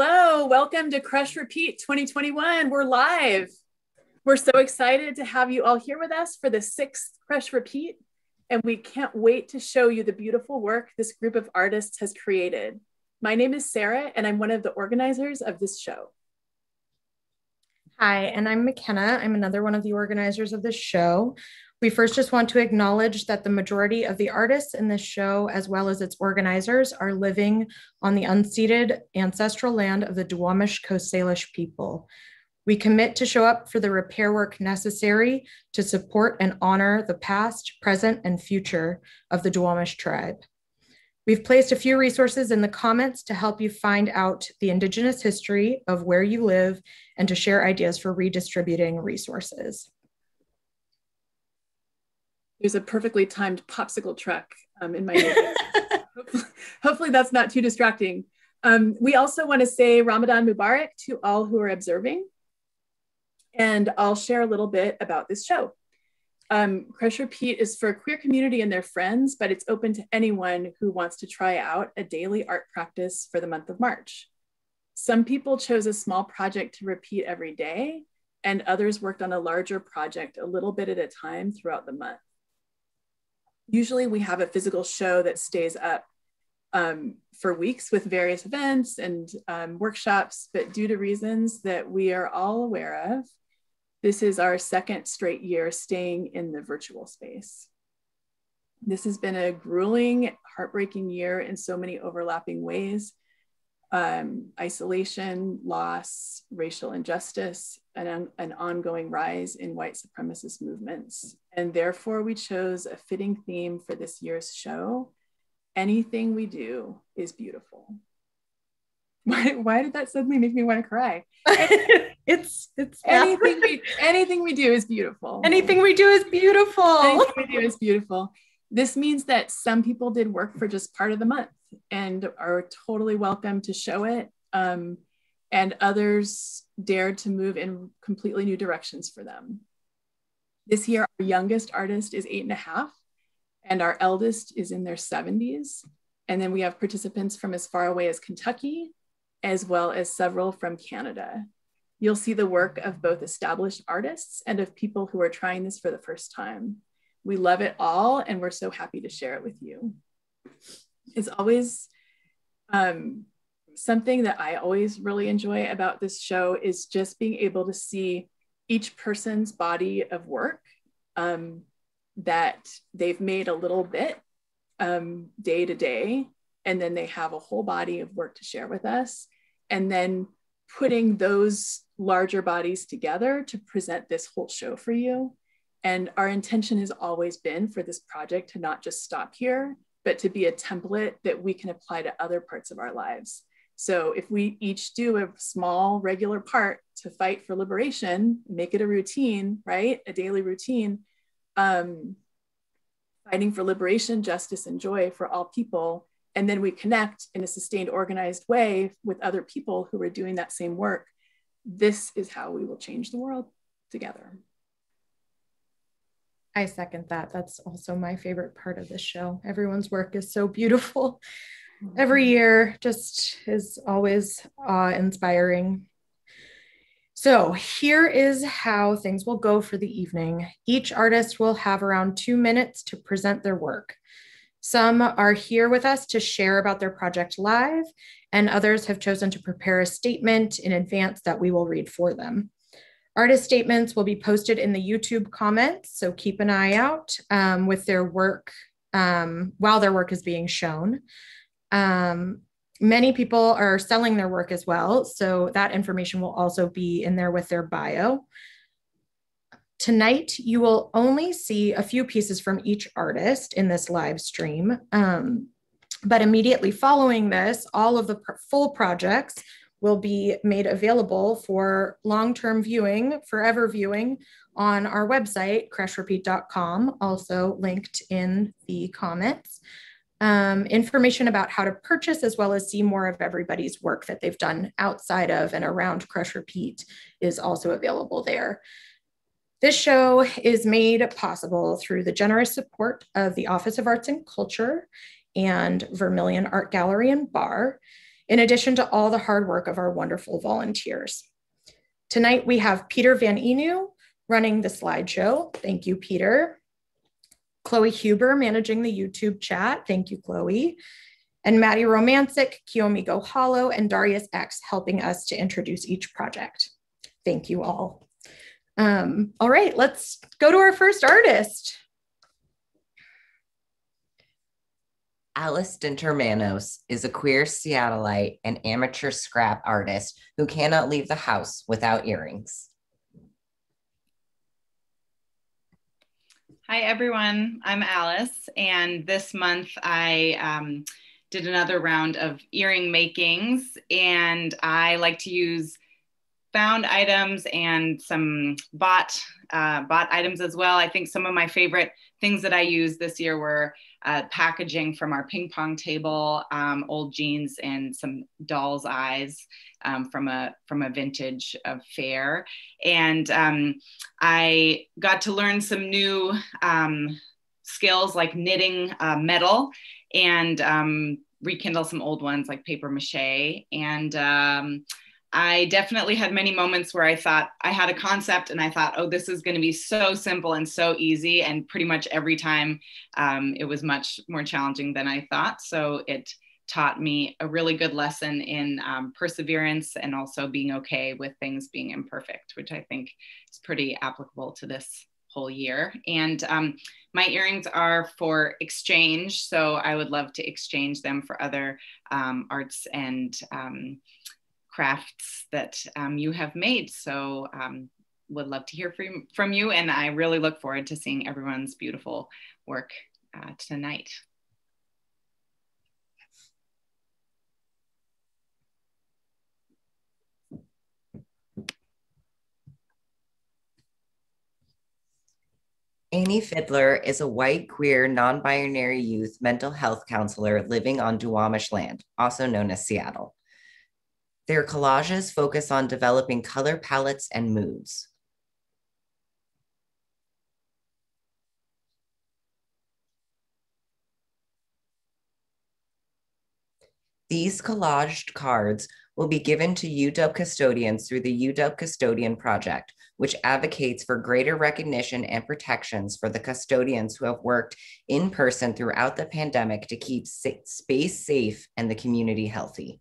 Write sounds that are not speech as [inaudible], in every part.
Hello, welcome to Crush Repeat 2021. We're live. We're so excited to have you all here with us for the sixth Crush Repeat, and we can't wait to show you the beautiful work this group of artists has created. My name is Sarah, and I'm one of the organizers of this show. Hi, and I'm McKenna. I'm another one of the organizers of this show. We first just want to acknowledge that the majority of the artists in this show, as well as its organizers, are living on the unceded ancestral land of the Duwamish Coast Salish people. We commit to show up for the repair work necessary to support and honor the past, present, and future of the Duwamish tribe. We've placed a few resources in the comments to help you find out the Indigenous history of where you live and to share ideas for redistributing resources. There's a perfectly timed popsicle truck um, in my [laughs] neighborhood. hopefully, hopefully, that's not too distracting. Um, we also want to say Ramadan Mubarak to all who are observing. And I'll share a little bit about this show. Um, Crush Repeat is for a queer community and their friends, but it's open to anyone who wants to try out a daily art practice for the month of March. Some people chose a small project to repeat every day, and others worked on a larger project a little bit at a time throughout the month usually we have a physical show that stays up um, for weeks with various events and um, workshops, but due to reasons that we are all aware of, this is our second straight year staying in the virtual space. This has been a grueling, heartbreaking year in so many overlapping ways um, isolation, loss, racial injustice, and an ongoing rise in white supremacist movements. And therefore, we chose a fitting theme for this year's show anything we do is beautiful. [laughs] Why, why did that suddenly make me want to cry? [laughs] it's it's anything we anything we do is beautiful. Anything we do is beautiful. Anything we do is beautiful. This means that some people did work for just part of the month and are totally welcome to show it. Um, and others dared to move in completely new directions for them. This year, our youngest artist is eight and a half, and our eldest is in their 70s. And then we have participants from as far away as Kentucky, as well as several from Canada. You'll see the work of both established artists and of people who are trying this for the first time. We love it all, and we're so happy to share it with you. It's always um, something that I always really enjoy about this show is just being able to see each person's body of work um, that they've made a little bit um, day to day, and then they have a whole body of work to share with us. And then putting those larger bodies together to present this whole show for you. And our intention has always been for this project to not just stop here, but to be a template that we can apply to other parts of our lives. So if we each do a small regular part to fight for liberation, make it a routine, right? A daily routine, um, fighting for liberation, justice, and joy for all people. And then we connect in a sustained, organized way with other people who are doing that same work. This is how we will change the world together. I second that. That's also my favorite part of this show. Everyone's work is so beautiful. Every year just is always awe inspiring. So, here is how things will go for the evening. Each artist will have around two minutes to present their work. Some are here with us to share about their project live, and others have chosen to prepare a statement in advance that we will read for them. Artist statements will be posted in the YouTube comments, so keep an eye out um, with their work um, while their work is being shown. Um, many people are selling their work as well, so that information will also be in there with their bio. Tonight, you will only see a few pieces from each artist in this live stream. Um, but immediately following this, all of the full projects will be made available for long-term viewing, forever viewing on our website, crushrepeat.com, also linked in the comments. Um, information about how to purchase as well as see more of everybody's work that they've done outside of and around Crush Repeat is also available there. This show is made possible through the generous support of the Office of Arts and Culture and Vermillion Art Gallery and Bar. in addition to all the hard work of our wonderful volunteers. Tonight we have Peter Van Enu running the slideshow. Thank you, Peter. Chloe Huber managing the YouTube chat. Thank you, Chloe. And Maddie Romancic, Kiyomi Hollow, and Darius X helping us to introduce each project. Thank you all. Um, all right, let's go to our first artist. Alice Dintermanos is a queer Seattleite and amateur scrap artist who cannot leave the house without earrings. Hi, everyone. I'm Alice, and this month I um, did another round of earring makings, and I like to use found items and some bought uh, bought items as well. I think some of my favorite things that I used this year were uh, packaging from our ping pong table, um, old jeans, and some doll's eyes um, from a from a vintage of fair. And um, I got to learn some new um, skills like knitting uh, metal and um, rekindle some old ones like paper mache and um, I definitely had many moments where I thought I had a concept and I thought, oh, this is going to be so simple and so easy. And pretty much every time um, it was much more challenging than I thought. So it taught me a really good lesson in um, perseverance and also being okay with things being imperfect, which I think is pretty applicable to this whole year. And um, my earrings are for exchange. So I would love to exchange them for other um, arts and um, crafts that um, you have made. So um, would love to hear from, from you. And I really look forward to seeing everyone's beautiful work uh, tonight. Annie Fiddler is a white, queer, non binary youth mental health counselor living on Duwamish land, also known as Seattle. Their collages focus on developing color palettes and moods. These collaged cards will be given to UW custodians through the UW Custodian Project, which advocates for greater recognition and protections for the custodians who have worked in person throughout the pandemic to keep space safe and the community healthy.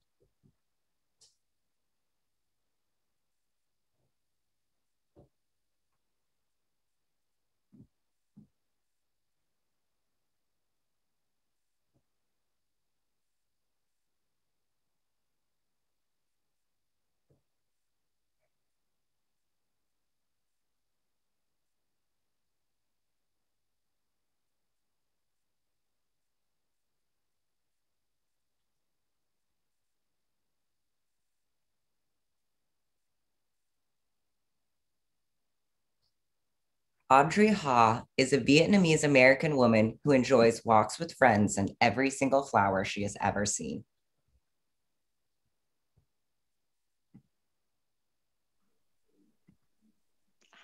Audrey Ha is a Vietnamese American woman who enjoys walks with friends and every single flower she has ever seen.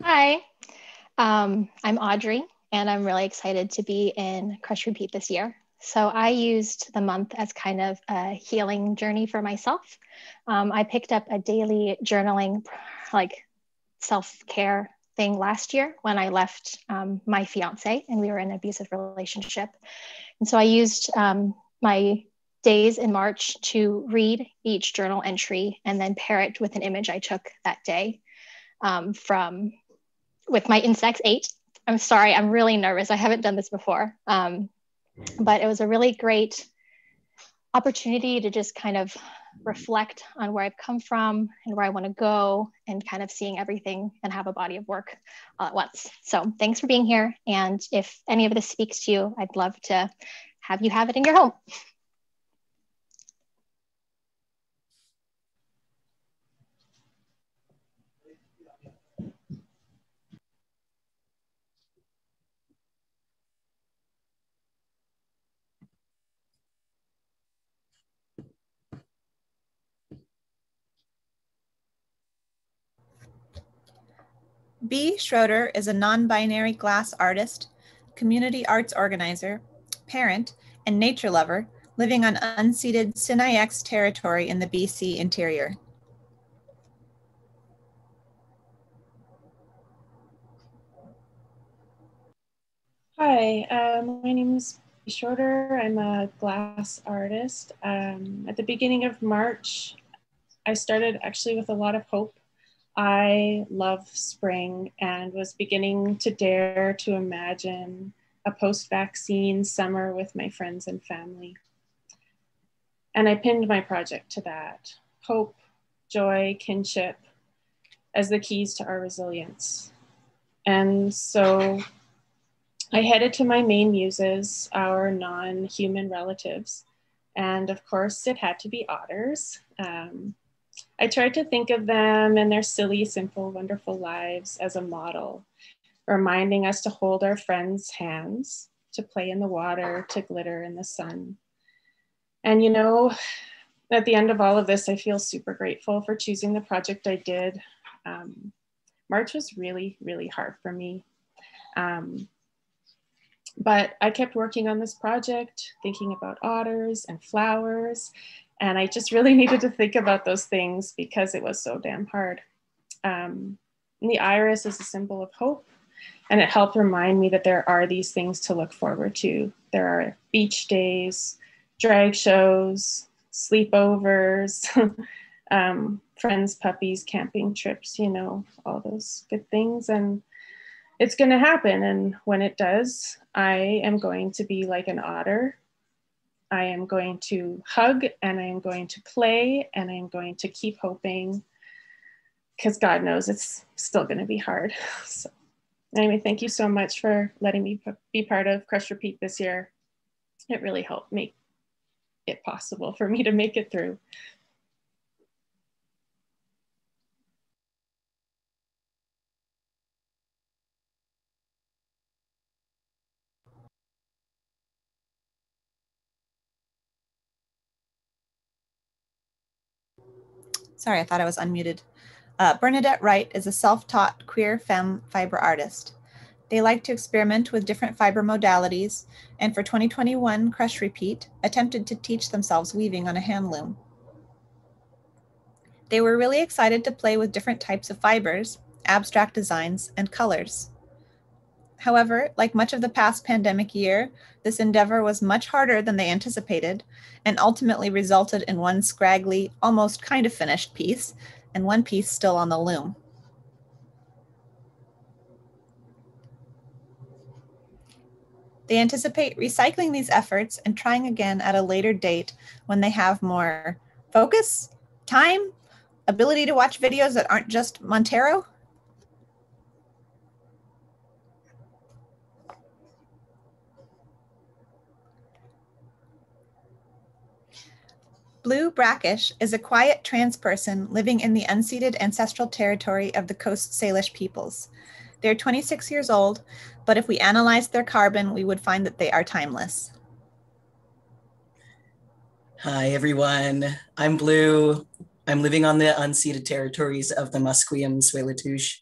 Hi, um, I'm Audrey, and I'm really excited to be in Crush Repeat this year. So I used the month as kind of a healing journey for myself. Um, I picked up a daily journaling, like self care thing last year when I left um, my fiance and we were in an abusive relationship. And so I used um, my days in March to read each journal entry and then pair it with an image I took that day um, from with my Instax 8. I'm sorry, I'm really nervous. I haven't done this before. Um, but it was a really great opportunity to just kind of reflect on where I've come from and where I want to go and kind of seeing everything and have a body of work all at once. So thanks for being here. And if any of this speaks to you, I'd love to have you have it in your home. B. Schroeder is a non binary glass artist, community arts organizer, parent, and nature lover living on unceded Sinixt territory in the BC interior. Hi, um, my name is Shorter. I'm a glass artist. Um, at the beginning of March, I started actually with a lot of hope. I love spring and was beginning to dare to imagine a post vaccine summer with my friends and family. And I pinned my project to that hope, joy, kinship as the keys to our resilience. And so I headed to my main muses, our non human relatives. And of course, it had to be otters. Um, I tried to think of them and their silly, simple, wonderful lives as a model, reminding us to hold our friends' hands, to play in the water, to glitter in the sun. And you know, at the end of all of this, I feel super grateful for choosing the project I did. Um, March was really, really hard for me. Um, but I kept working on this project, thinking about otters and flowers. And I just really [laughs] needed to think about those things because it was so damn hard. Um, the iris is a symbol of hope. And it helped remind me that there are these things to look forward to. There are beach days, drag shows, sleepovers, [laughs] um, friends, puppies, camping trips, you know, all those good things. And it's going to happen. And when it does, I am going to be like an otter. I am going to hug and I am going to play and I am going to keep hoping because God knows it's still going to be hard. [laughs] So, anyway, thank you so much for letting me be part of Crush Repeat this year. It really helped make it possible for me to make it through. Sorry, I thought I was unmuted. Uh, Bernadette Wright is a self-taught queer femme fiber artist. They like to experiment with different fiber modalities, and for 2021 Crush Repeat, attempted to teach themselves weaving on a hand loom. They were really excited to play with different types of fibers, abstract designs, and colors. However, like much of the past pandemic year, this endeavor was much harder than they anticipated and ultimately resulted in one scraggly, almost kind of finished piece and one piece still on the loom. They anticipate recycling these efforts and trying again at a later date when they have more focus, time, ability to watch videos that aren't just Montero, Blue Brackish is a quiet trans person living in the unceded ancestral territory of the Coast Salish peoples. They're 26 years old, but if we analyzed their carbon, we would find that they are timeless. Hi, everyone. I'm Blue. I'm living on the unceded territories of the Musqueam, Tsleil-Waututh,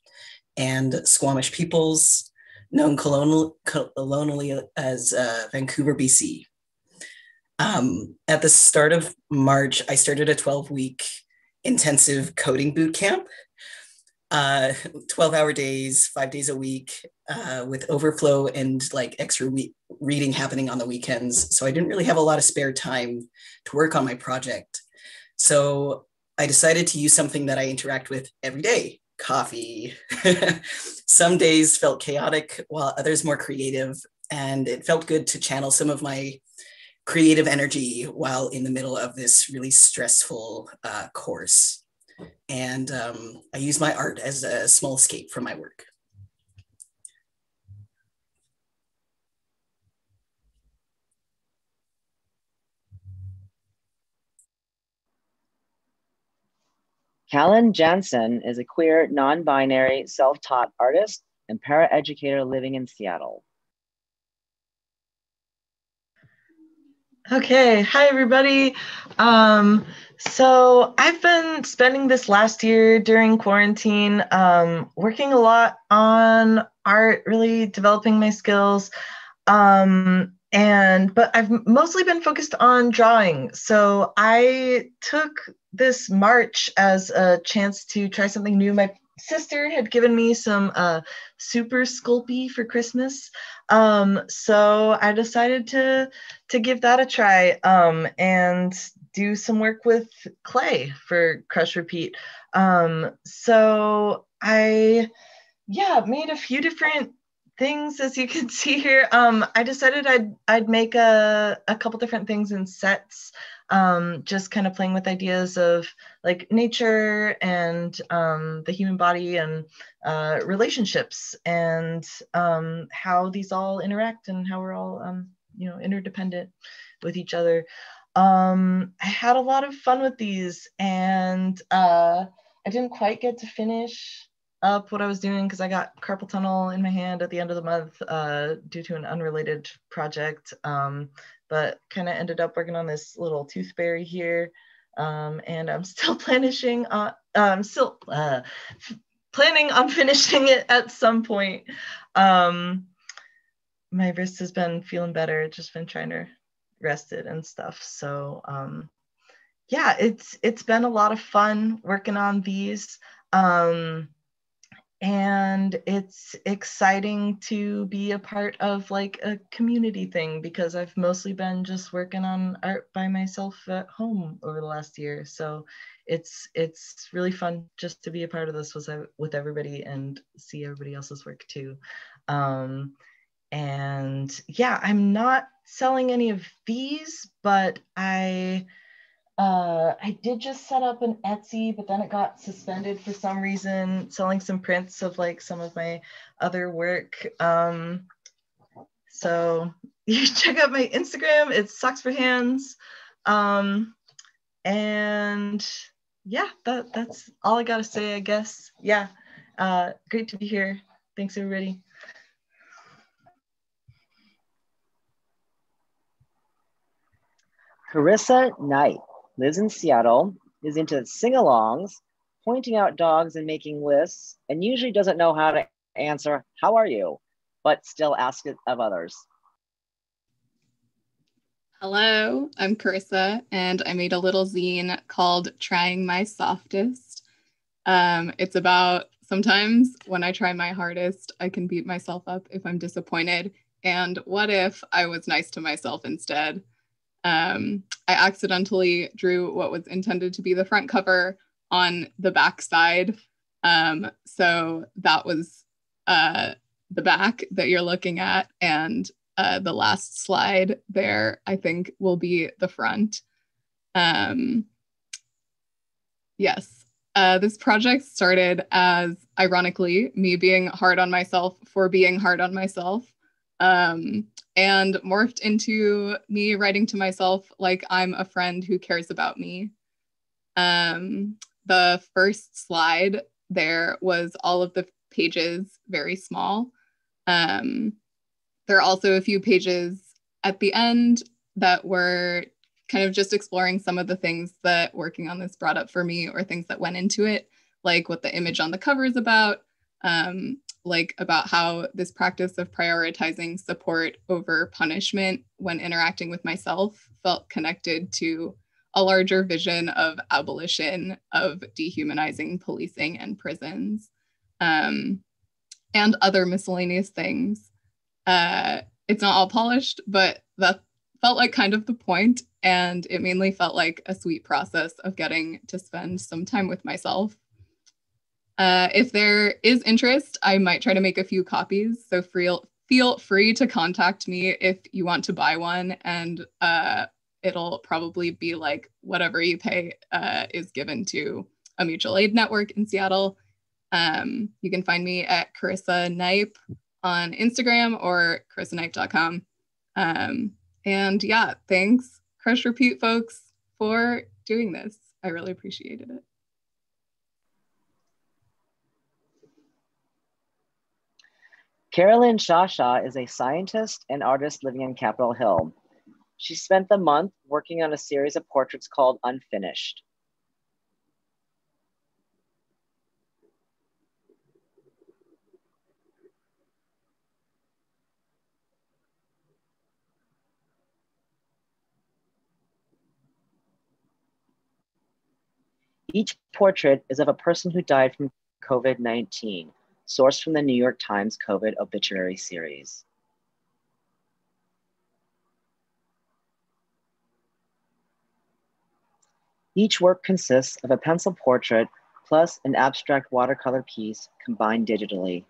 and Squamish peoples, known colonial, colonially as uh, Vancouver, BC. Um, at the start of March, I started a 12 week intensive coding boot camp, uh, 12 hour days, five days a week, uh, with overflow and like extra we- reading happening on the weekends. So I didn't really have a lot of spare time to work on my project. So I decided to use something that I interact with every day coffee. [laughs] some days felt chaotic, while others more creative. And it felt good to channel some of my creative energy while in the middle of this really stressful uh, course. And um, I use my art as a small escape from my work. Callan Jansen is a queer, non binary, self taught artist and paraeducator living in Seattle. Okay, hi everybody. Um, so I've been spending this last year during quarantine um, working a lot on art, really developing my skills. Um, and but I've mostly been focused on drawing. So I took this March as a chance to try something new. My sister had given me some uh, super Sculpey for Christmas, um, so I decided to to give that a try um, and do some work with clay for Crush Repeat. Um, so I yeah made a few different things as you [laughs] can see here. Um, I decided I'd I'd make a, a couple different things in sets, um, just kind of playing with ideas of like nature and um, the human body and uh, relationships and um, how these all interact and how we're all um, you know interdependent with each other. Um, I had a lot of fun with these and uh, I didn't quite get to finish up what I was doing because I got carpal tunnel in my hand at the end of the month uh, due to an unrelated project. Um, but kind of ended up working on this little tooth toothberry here. Um, and I'm still [laughs] planning on, um, still uh, planning on [laughs] finishing it at some point. Um, my wrist has been feeling better. Just been trying to rest it and stuff. So um, yeah, it's it's been a lot of fun working on these. Um, and it's exciting to be a part of like a community thing because I've mostly been just working on art by myself at home over the last year. So it's it's really fun just to be a part of this with with everybody and see everybody else's work too. Um, and yeah, I'm not selling any of these, but I uh, I did just set up an Etsy, but then it got suspended for some reason, selling some prints of like some of my other work. Um, so [laughs] you check out my Instagram, it's Socks for Hands. Um, and yeah, that, that's all I gotta say, I guess. Yeah, uh, great to be here. Thanks everybody. Carissa Knight lives in Seattle, is into sing alongs, pointing out dogs and making lists, and usually doesn't know how to answer, How are you? but still asks it of others. Hello, I'm Carissa, and I made a little zine called Trying My Softest. Um, it's about sometimes when I try my hardest, I can beat myself up if I'm disappointed. And what if I was nice to myself instead? Um, I accidentally drew what was intended to be the front cover on the back side. Um, so that was uh, the back that you're looking at. And uh, the last slide there, I think, will be the front. Um, yes. Uh, this project started as, ironically, me being hard on myself for being hard on myself. Um, and morphed into me writing to myself like I'm a friend who cares about me. Um, the first slide there was all of the pages very small. Um, there are also a few pages at the end that were kind of just exploring some of the things that working on this brought up for me or things that went into it, like what the image on the cover is about, um, like about how this practice of prioritizing support over punishment when interacting with myself felt connected to a larger vision of abolition of dehumanizing policing and prisons um, and other miscellaneous things. Uh, it's not all polished, but that felt like kind of the point, and it mainly felt like a sweet process of getting to spend some time with myself uh, if there is interest, I might try to make a few copies. So feel feel free to contact me if you want to buy one, and uh, it'll probably be like whatever you pay uh, is given to a mutual aid network in Seattle. Um, you can find me at Carissa Knipe on Instagram or carissaknipe.com. Um, and yeah, thanks, Crush Repeat folks, for doing this. I really appreciated it. Carolyn Shasha is a scientist and artist living in Capitol Hill. She spent the month working on a series of portraits called Unfinished. Each portrait is of a person who died from COVID 19 sourced from the New York Times COVID obituary series. Each work consists of a pencil portrait plus an abstract watercolor piece combined digitally.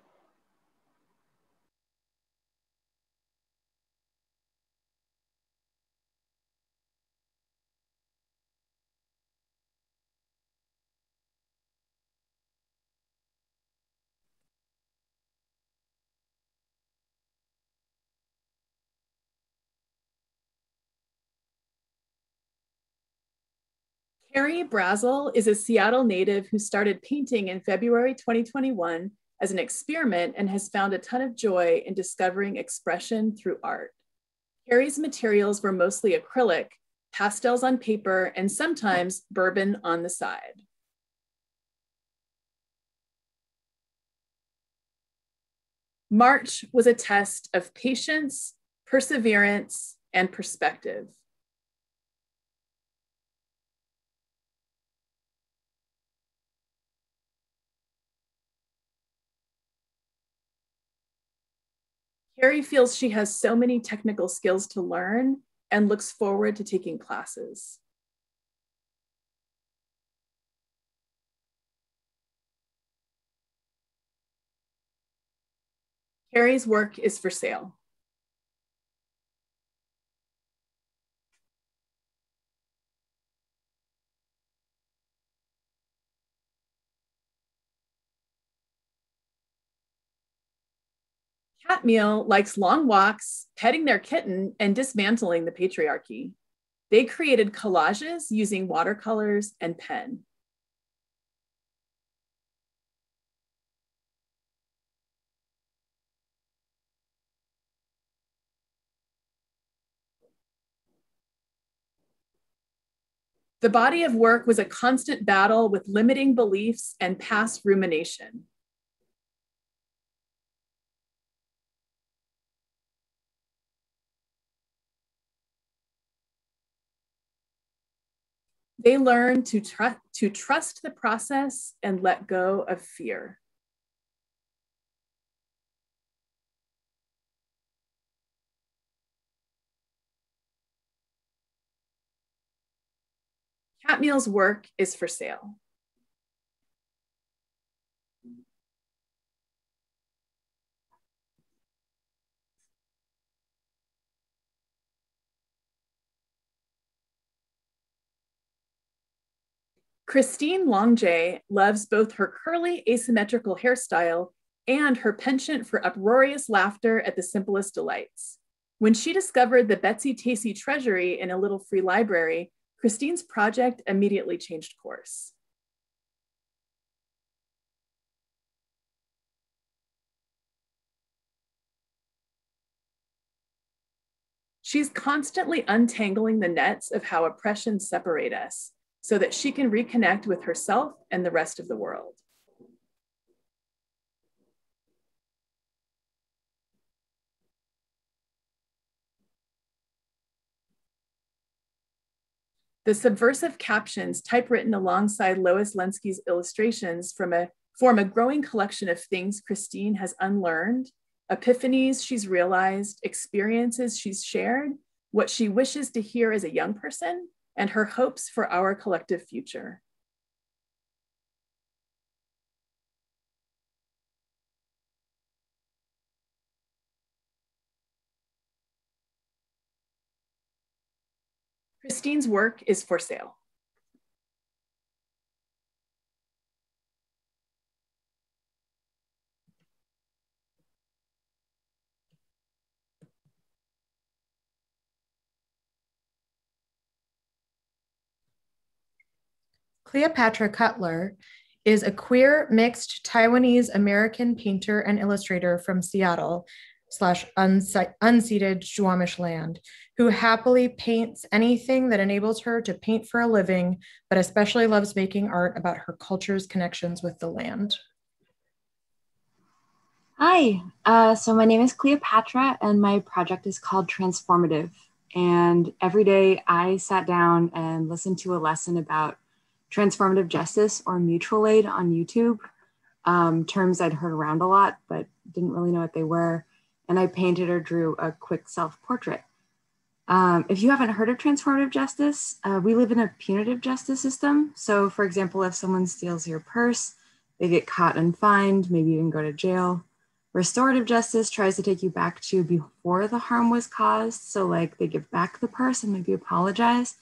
Carrie Brazel is a Seattle native who started painting in February 2021 as an experiment and has found a ton of joy in discovering expression through art. Carrie's materials were mostly acrylic, pastels on paper, and sometimes bourbon on the side. March was a test of patience, perseverance, and perspective. Carrie feels she has so many technical skills to learn and looks forward to taking classes. Carrie's work is for sale. Meal likes long walks, petting their kitten, and dismantling the patriarchy. They created collages using watercolors and pen. The body of work was a constant battle with limiting beliefs and past rumination. They learn to, tr- to trust the process and let go of fear. Catmeal's work is for sale. Christine Longjay loves both her curly asymmetrical hairstyle and her penchant for uproarious laughter at the simplest delights. When she discovered the Betsy Tacy treasury in a little free library, Christine's project immediately changed course. She's constantly untangling the nets of how oppression separate us so that she can reconnect with herself and the rest of the world. The subversive captions typewritten alongside Lois Lenski's illustrations from a, form a growing collection of things Christine has unlearned, epiphanies she's realized, experiences she's shared, what she wishes to hear as a young person, and her hopes for our collective future. Christine's work is for sale. Cleopatra Cutler is a queer mixed Taiwanese American painter and illustrator from Seattle slash unceded Duwamish land who happily paints anything that enables her to paint for a living, but especially loves making art about her culture's connections with the land. Hi, uh, so my name is Cleopatra and my project is called Transformative. And every day I sat down and listened to a lesson about transformative justice or mutual aid on YouTube. Um, terms I'd heard around a lot, but didn't really know what they were. And I painted or drew a quick self portrait. Um, if you haven't heard of transformative justice, uh, we live in a punitive justice system. So, for example, if someone steals your purse, they get caught and fined, maybe even go to jail. Restorative justice tries to take you back to before the harm was caused. So, like, they give back the purse and maybe apologize.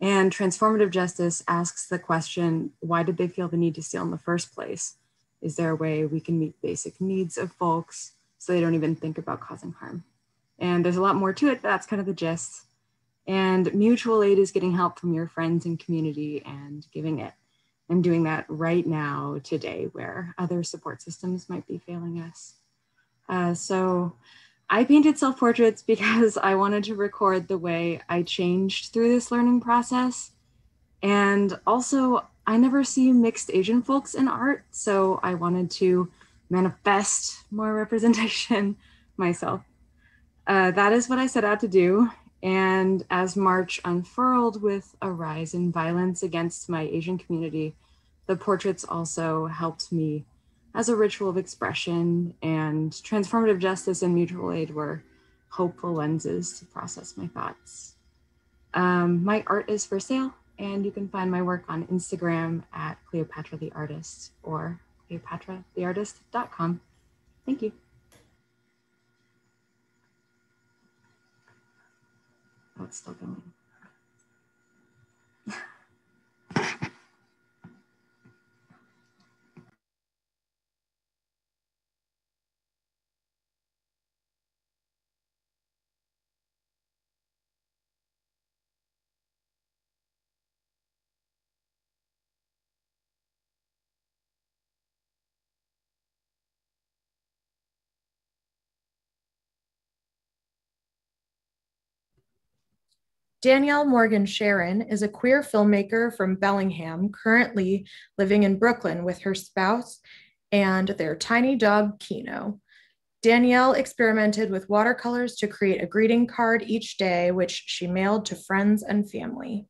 And transformative justice asks the question why did they feel the need to steal in the first place? Is there a way we can meet basic needs of folks so they don't even think about causing harm? And there's a lot more to it, but that's kind of the gist. And mutual aid is getting help from your friends and community and giving it. I'm doing that right now, today, where other support systems might be failing us. Uh, so I painted self portraits because [laughs] I wanted to record the way I changed through this learning process. And also, I never see mixed Asian folks in art, so I wanted to manifest more [laughs] representation myself. Uh, that is what I set out to do. And as March unfurled with a rise in violence against my Asian community, the portraits also helped me as a ritual of expression, and transformative justice and mutual aid were hopeful lenses to process my thoughts. Um, my art is for sale, and you can find my work on Instagram at Cleopatra the Artist or cleopatratheartist.com. Thank you. Oh, it's still going. Danielle Morgan Sharon is a queer filmmaker from Bellingham, currently living in Brooklyn with her spouse and their tiny dog, Kino. Danielle experimented with watercolors to create a greeting card each day, which she mailed to friends and family.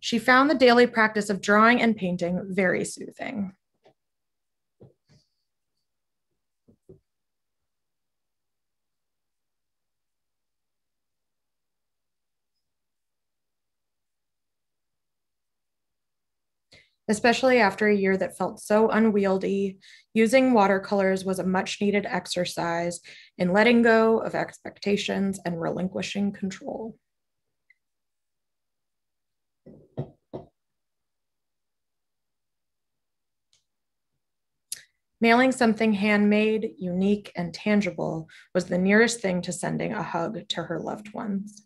She found the daily practice of drawing and painting very soothing. Especially after a year that felt so unwieldy. Using watercolors was a much needed exercise in letting go of expectations and relinquishing control. Mailing something handmade, unique, and tangible was the nearest thing to sending a hug to her loved ones.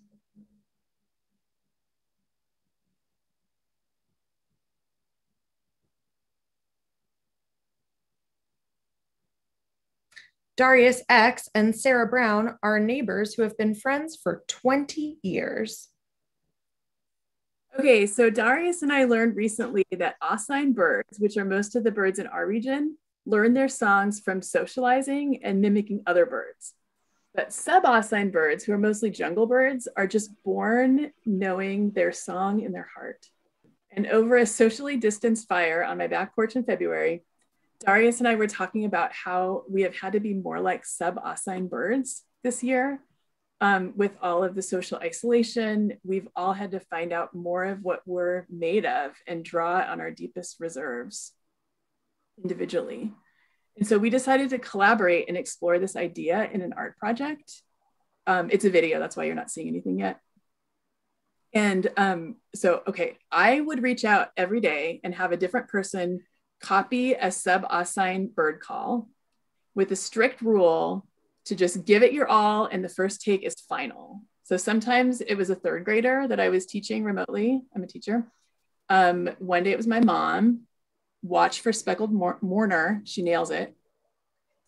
Darius X and Sarah Brown are neighbors who have been friends for 20 years. Okay, so Darius and I learned recently that Oscine birds, which are most of the birds in our region, learn their songs from socializing and mimicking other birds. But sub-Oscine birds, who are mostly jungle birds, are just born knowing their song in their heart. And over a socially distanced fire on my back porch in February, Darius and I were talking about how we have had to be more like sub-Oscine birds this year. Um, with all of the social isolation, we've all had to find out more of what we're made of and draw on our deepest reserves individually. And so we decided to collaborate and explore this idea in an art project. Um, it's a video, that's why you're not seeing anything yet. And um, so, okay, I would reach out every day and have a different person copy a sub-Oscine bird call with a strict rule to just give it your all and the first take is final. So sometimes it was a third grader that I was teaching remotely. I'm a teacher. Um, one day it was my mom. Watch for speckled mourner. She nails it.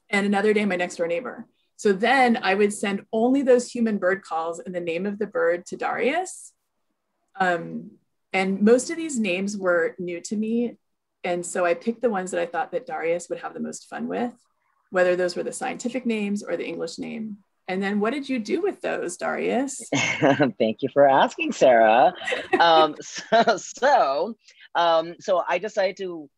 And another day, my next door neighbor. So then I would send only those human bird calls in the name of the bird to Darius. Um, and most of these names were new to me and so I picked the ones that I thought that Darius would have the most fun with, whether those were the scientific names or the English name. And then what did you do with those, Darius? [laughs] Thank you for asking, Sarah. um, [laughs] so, so, um, so I decided to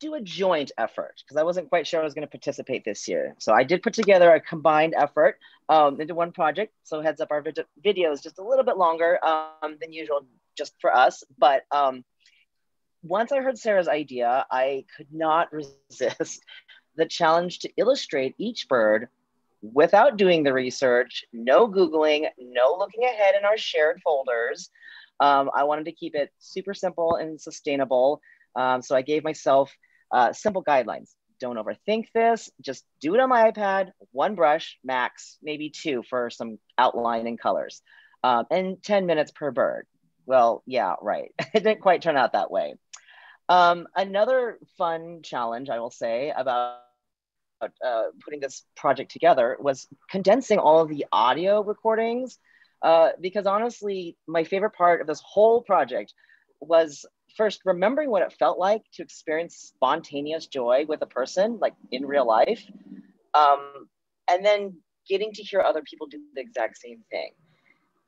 do a joint effort because I wasn't quite sure I was going to participate this year. So I did put together a combined effort um, into one project. So heads up, our vid- video is just a little bit longer um, than usual, just for us. But um, once I heard Sarah's idea, I could not [laughs] resist the challenge to illustrate each bird without doing the research, no Googling, no looking ahead in our shared folders. Um, I wanted to keep it super simple and sustainable. Um, so I gave myself uh, simple guidelines. Don't overthink this. Just do it on my iPad, one brush, max, maybe two for some outline and colors, um, and 10 minutes per bird. Well, yeah, right. [laughs] it didn't quite turn out that way. Um, another fun challenge, I will say, about uh, putting this project together was condensing all of the audio recordings. Uh, because honestly, my favorite part of this whole project was first remembering what it felt like to experience spontaneous joy with a person like in real life. Um, and then getting to hear other people do the exact same thing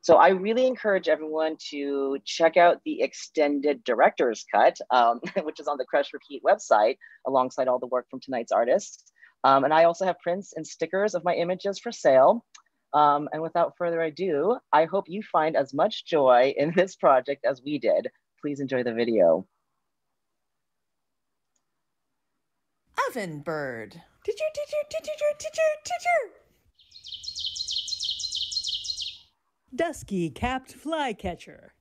so i really encourage everyone to check out the extended director's cut um, [laughs] which is on the crush repeat website alongside all the work from tonight's artists um, and i also have prints and stickers of my images for sale um, and without further ado, I hope you find as much joy in [laughs] this project as we did. Please enjoy the video. Oven bird. Teacher, teacher, teacher, teacher, teacher. Dusky capped flycatcher.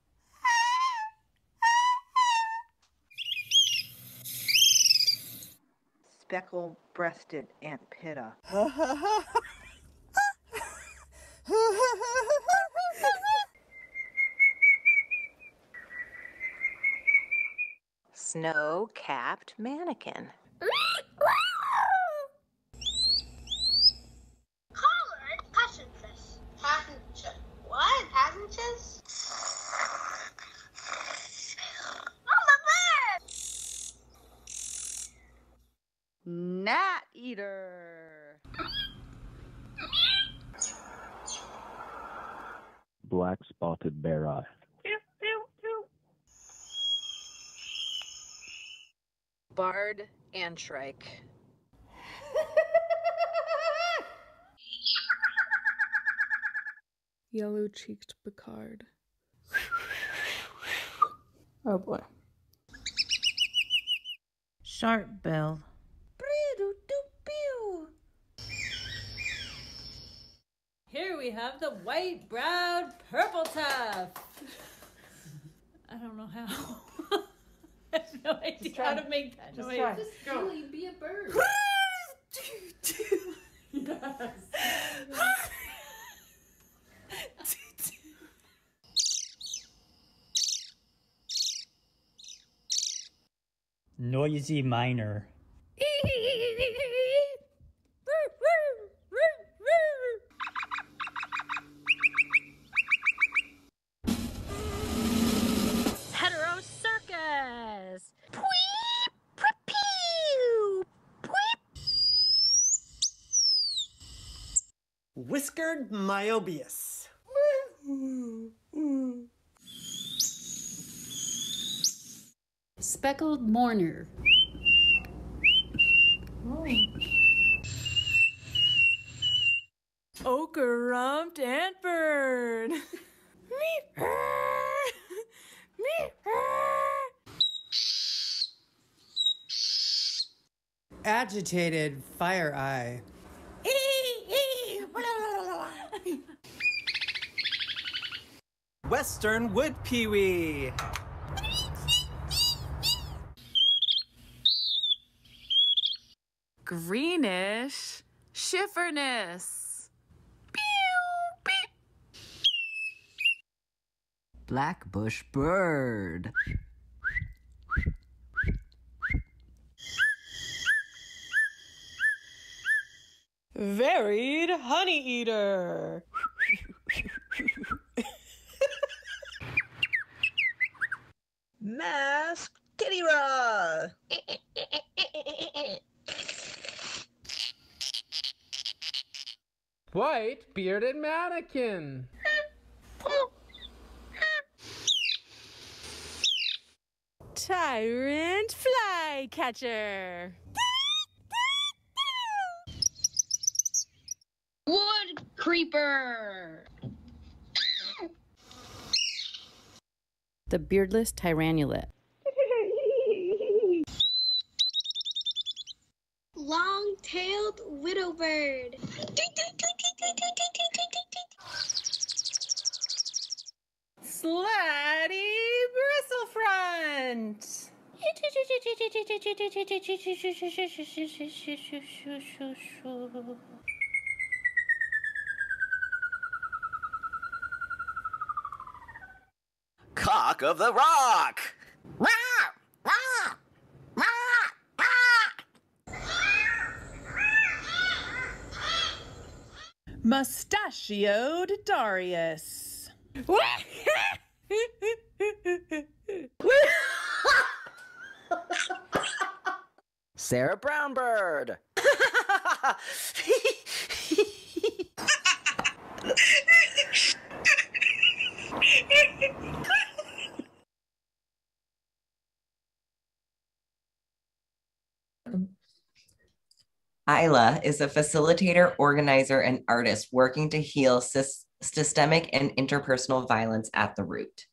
Speckle breasted ant pitta. Snow capped manakin. What? Oh, my bird! Gnat eater. Black spotted bare eye. Barred and Yellow cheeked Picard. Oh boy. Sharpbill. Here we have the white browed purple tuft. I don't know how. [laughs] I have no idea how to make that Just noise. try. Just Go. really be a bird. [laughs] yes. [laughs] Noisy miner. Heterocercus. Pweep, pew, pweep. Whiskered Myiobius. Speckled mourner. Oh. Ochre rumped antbird. [laughs] Agitated fire eye. [laughs] Western wood pewee. Greenish Schiffornis. Blackbush bird. Varied honey eater. Mask Tityra. [laughs] White bearded manakin. Tyrant flycatcher. Wood creeper. The beardless tyrannulet. Long-tailed widow bird. Slaty bristlefront. Cock of the Rock. Mustachioed Darius. Sarah Brownbird. [laughs] Isla is a facilitator, organizer, and artist working to heal sys- systemic and interpersonal violence at the root.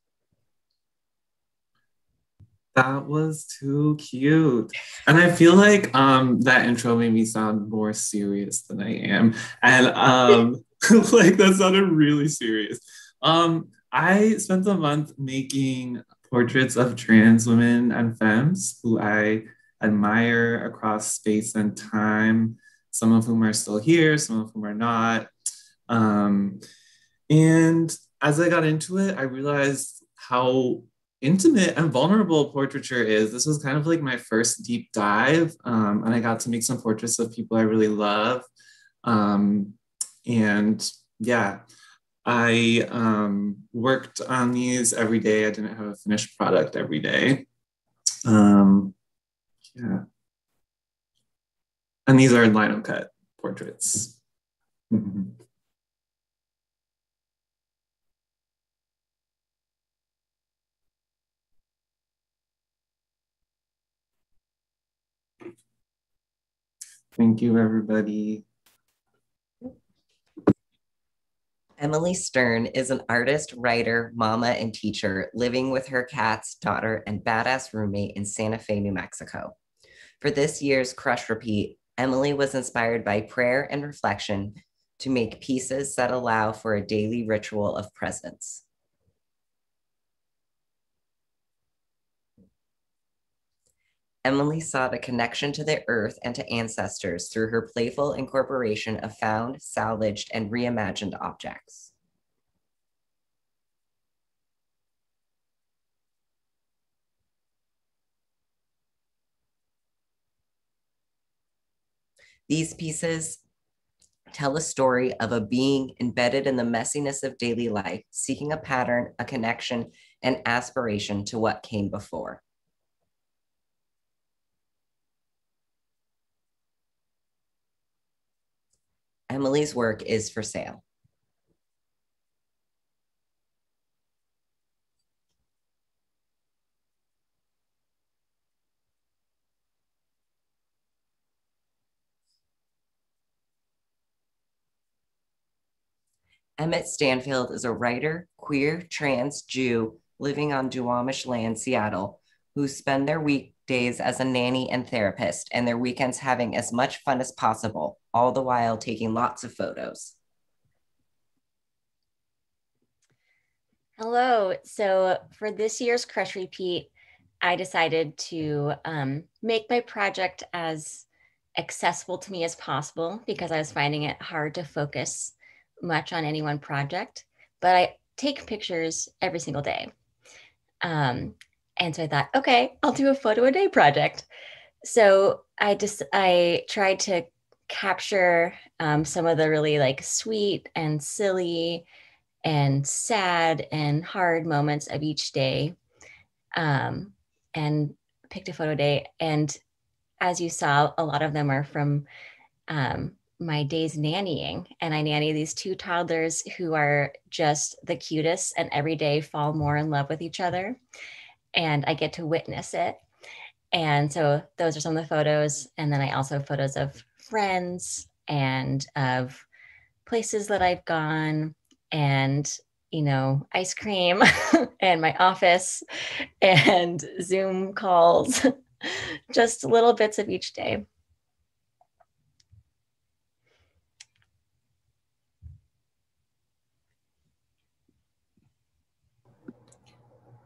That was too cute. And I feel like um that intro made me sound more serious than I am. And um [laughs] like that sounded really serious. Um I spent a month making portraits of trans women and femmes who I admire across space and time, some of whom are still here, some of whom are not. Um, and as I got into it, I realized how intimate and vulnerable portraiture is. This was kind of like my first deep dive, um, and I got to make some portraits of people I really love. Um, and yeah, I um, worked on these every day. I didn't have a finished product every day. Um, yeah. And these are lino cut portraits. Mhm. Thank you, everybody. Emily Stern is an artist, writer, mama, and teacher living with her cats, daughter, and badass roommate in Santa Fe, New Mexico. For this year's Crush Repeat, Emily was inspired by prayer and reflection to make pieces that allow for a daily ritual of presence. Emily sought a connection to the earth and to ancestors through her playful incorporation of found, salvaged, and reimagined objects. These pieces tell a story of a being embedded in the messiness of daily life, seeking a pattern, a connection, and aspiration to what came before. Emily's work is for sale. Emmett Stanfield is a writer, queer, trans Jew living on Duwamish land, Seattle, who spend their weekdays as a nanny and therapist and their weekends having as much fun as possible, all the while taking lots of photos. Hello. So for this year's Crush Repeat, I decided to um, make my project as accessible to me as possible because I was finding it hard to focus much on any one project. But I take pictures every single day. Um, and so I thought, okay, I'll do a photo a day project. So I just I tried to capture um, some of the really like sweet and silly and sad and hard moments of each day um, and picked a photo day and as you saw a lot of them are from um, my days nannying and I nanny these two toddlers who are just the cutest and every day fall more in love with each other. And I get to witness it. And so those are some of the photos. And then I also have photos of friends and of places that I've gone and, you know, ice cream [laughs] and my office [laughs] and Zoom calls, [laughs] just little bits of each day.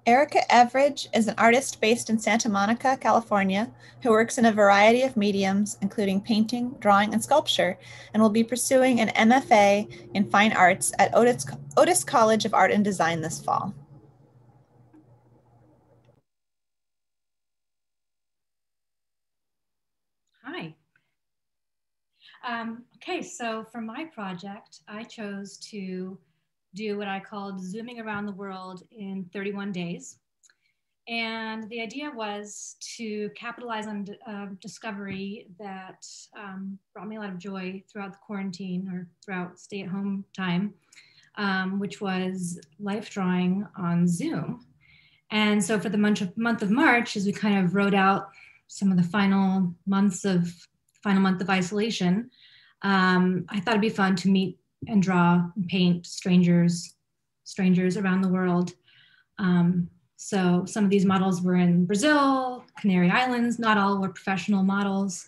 Erica Everidge is an artist based in Santa Monica, California, who works in a variety of mediums, including painting, drawing, and sculpture, and will be pursuing an MFA in Fine Arts at Otis, Otis College of Art and Design this fall. Hi. Um, okay, so for my project, I chose to do what I called zooming around the world in 31 days. And the idea was to capitalize on uh, discovery that um, brought me a lot of joy throughout the quarantine or throughout stay at home time, um, which was life drawing on Zoom. And so for the month of, month of March, as we kind of wrote out some of the final months of final month of isolation, um, I thought it'd be fun to meet and draw and paint strangers, strangers around the world. Um, so some of these models were in Brazil, Canary Islands, not all were professional models.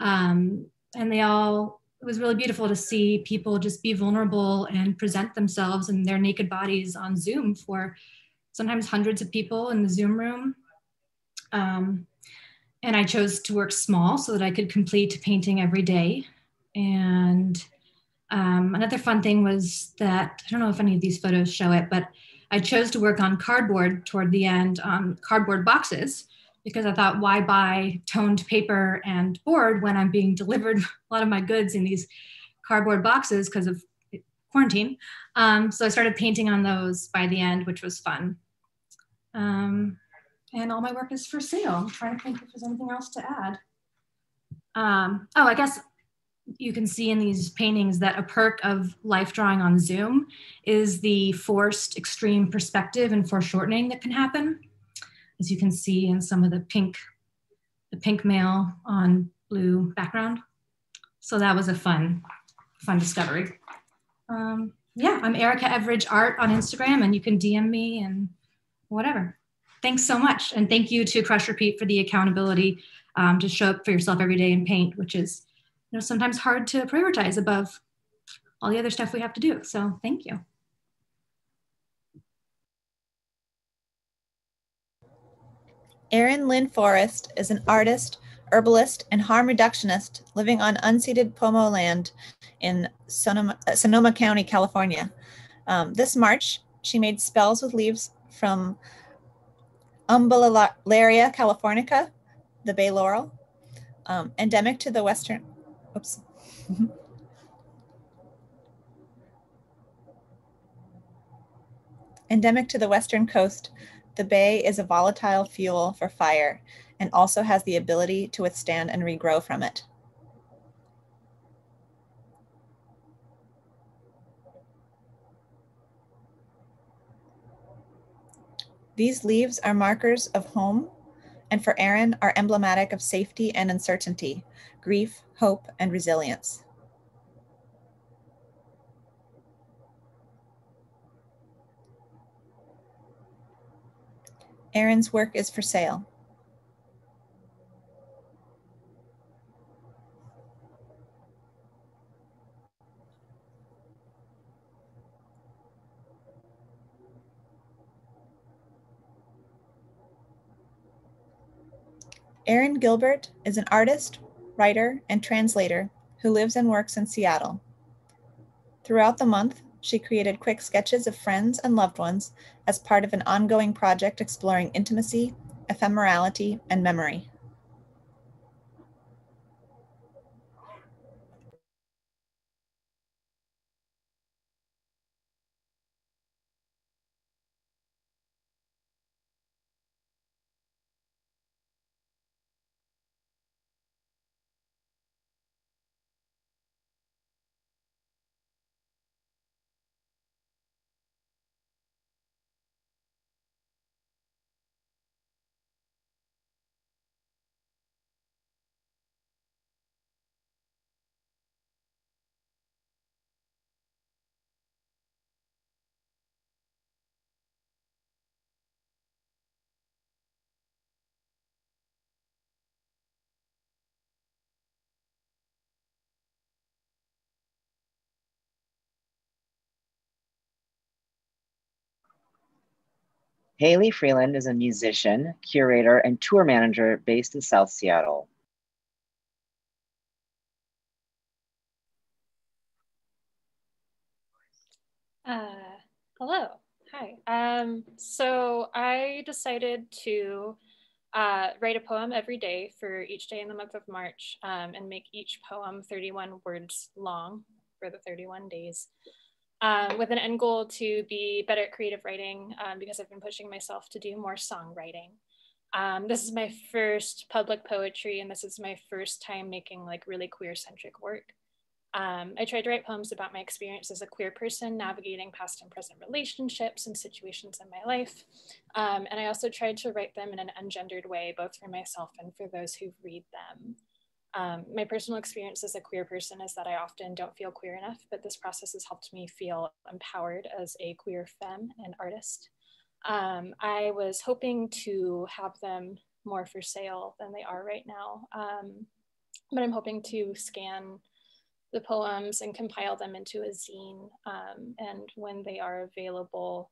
Um, and they all, it was really beautiful to see people just be vulnerable and present themselves and their naked bodies on Zoom for sometimes hundreds of people in the Zoom room. Um, and I chose to work small so that I could complete painting every day. And um, another fun thing was that I don't know if any of these photos show it, but I chose to work on cardboard toward the end on cardboard boxes because I thought, why buy toned paper and board when I'm being delivered [laughs] a lot of my goods in these cardboard boxes because of quarantine. Um, so I started painting on those by the end, which was fun. Um, and all my work is for sale. I'm trying to think if there's anything else to add. Um, oh, I guess you can see in these paintings that a perk of life drawing on Zoom is the forced extreme perspective and foreshortening that can happen. As you can see in some of the pink, the pink male on blue background. So that was a fun, fun discovery. Um, yeah, I'm Erica Everidge Art on Instagram and you can DM me and whatever. Thanks so much. And thank you to Crush Repeat for the accountability um, to show up for yourself every day and paint, which is know, sometimes hard to prioritize above all the other stuff we have to do. So thank you. Erin Lynn Forrest is an artist, herbalist, and harm reductionist living on unceded Pomo land in Sonoma, Sonoma County, California. Um, this March, she made spells with leaves from Umbellularia californica, the bay laurel, um, endemic to the western Oops. [laughs] Endemic to the western coast, the bay is a volatile fuel for fire and also has the ability to withstand and regrow from it. These leaves are markers of home and for Erin are emblematic of safety and uncertainty, grief, hope, and resilience. Erin's work is for sale. Erin Gilbert is an artist, writer, and translator who lives and works in Seattle. Throughout the month, she created quick sketches of friends and loved ones as part of an ongoing project exploring intimacy, ephemerality, and memory. Haley Freeland is a musician, curator, and tour manager based in South Seattle. Uh, hello. Hi. Um, so I decided to uh, write a poem every day for each day in the month of March um, and make each poem 31 words long for the 31 days. Um, with an end goal to be better at creative writing um, because I've been pushing myself to do more songwriting. Um, this is my first public poetry and this is my first time making like really queer centric work. Um, I tried to write poems about my experience as a queer person navigating past and present relationships and situations in my life. Um, and I also tried to write them in an ungendered way, both for myself and for those who read them. Um, my personal experience as a queer person is that I often don't feel queer enough, but this process has helped me feel empowered as a queer femme and artist. Um, I was hoping to have them more for sale than they are right now, um, but I'm hoping to scan the poems and compile them into a zine. Um, and when they are available,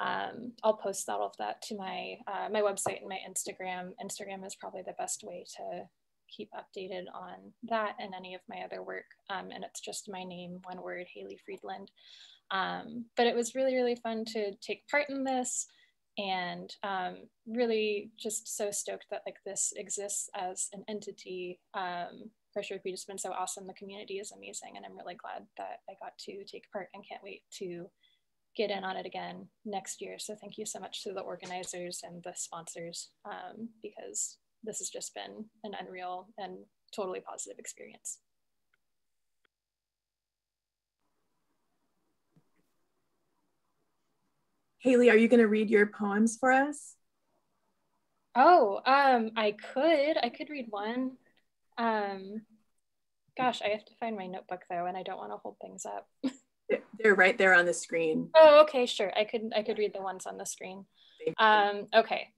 um, I'll post all of that to my uh, my website and my Instagram. Instagram is probably the best way to keep updated on that and any of my other work. Um, and it's just my name, one word, Haley Friedland. Um, but it was really, really fun to take part in this and um, really just so stoked that like this exists as an entity um, Crush Repeat has been so awesome. The community is amazing, and I'm really glad that I got to take part and can't wait to get in on it again next year. So thank you so much to the organizers and the sponsors um, because this has just been an unreal and totally positive experience. Haley, are you going to read your poems for us? Oh, um, I could. I could read one. Um, gosh, I have to find my notebook though, and I don't want to hold things up. [laughs] They're right there on the screen. Oh, okay, sure. I could I could read the ones on the screen. Um, okay.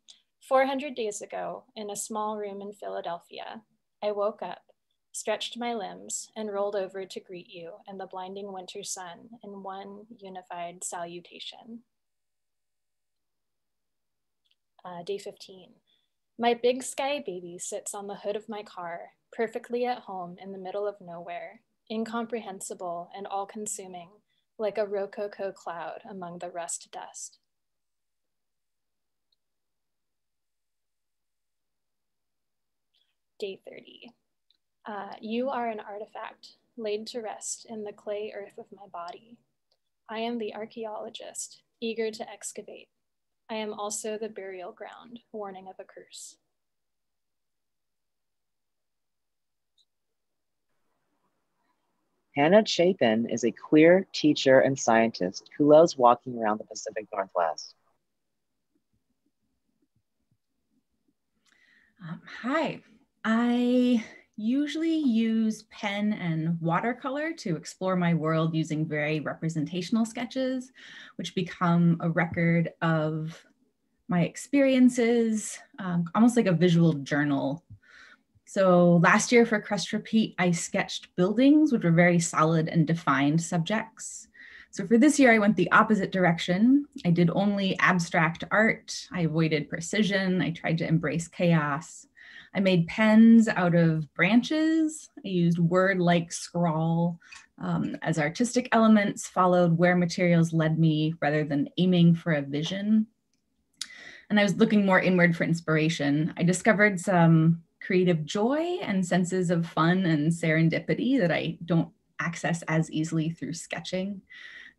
400 days ago, in a small room in Philadelphia, I woke up, stretched my limbs, and rolled over to greet you and the blinding winter sun in one unified salutation. Uh, day 15. My big sky baby sits on the hood of my car, perfectly at home in the middle of nowhere, incomprehensible and all consuming, like a rococo cloud among the rust dust. Day 30. Uh, you are an artifact laid to rest in the clay earth of my body. I am the archaeologist, eager to excavate. I am also the burial ground, warning of a curse. Hannah Chapin is a queer teacher and scientist who loves walking around the Pacific Northwest. Um, hi, I usually use pen and watercolor to explore my world using very representational sketches, which become a record of my experiences, um, almost like a visual journal. So last year for Crush Repeat, I sketched buildings, which were very solid and defined subjects. So for this year, I went the opposite direction. I did only abstract art. I avoided precision. I tried to embrace chaos. I made pens out of branches. I used word-like scrawl um, as artistic elements, followed where materials led me rather than aiming for a vision. And I was looking more inward for inspiration. I discovered some creative joy and senses of fun and serendipity that I don't access as easily through sketching.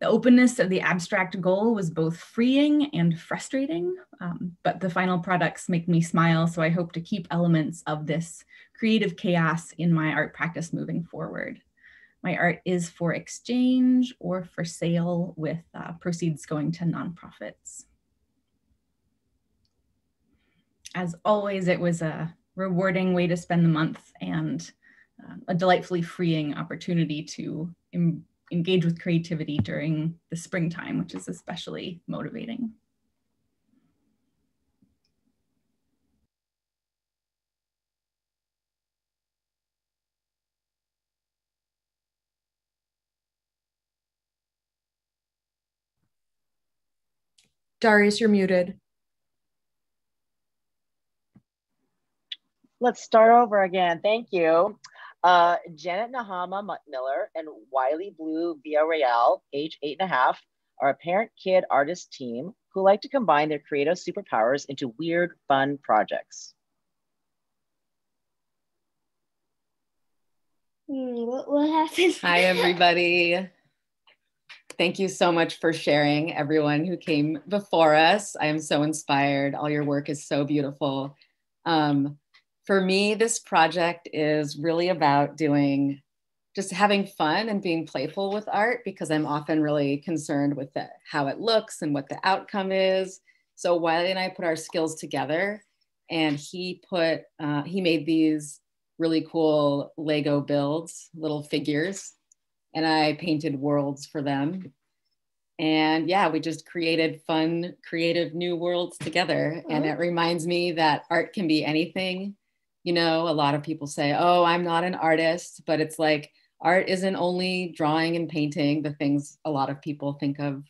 The openness of the abstract goal was both freeing and frustrating, um, but the final products make me smile, so I hope to keep elements of this creative chaos in my art practice moving forward. My art is for exchange or for sale with uh, proceeds going to nonprofits. As always, it was a rewarding way to spend the month and uh, a delightfully freeing opportunity to engage with creativity during the springtime, which is especially motivating. Darius, you're muted. Let's start over again. Thank you. Uh, Janet Nahama Miller and Wiley Blue Villarreal, age eight and a half, are a parent kid artist team who like to combine their creative superpowers into weird, fun projects. Hmm, what will happen? Hi, everybody. Thank you so much for sharing, everyone who came before us. I am so inspired. All your work is so beautiful. Um, for me, this project is really about doing just having fun and being playful with art because I'm often really concerned with the, how it looks and what the outcome is. So Wiley and I put our skills together, and he put uh, he made these really cool Lego builds, little figures, and I painted worlds for them. And yeah, we just created fun, creative new worlds together. And it reminds me that art can be anything. You know, a lot of people say, oh, I'm not an artist, but it's like art isn't only drawing and painting, the things a lot of people think of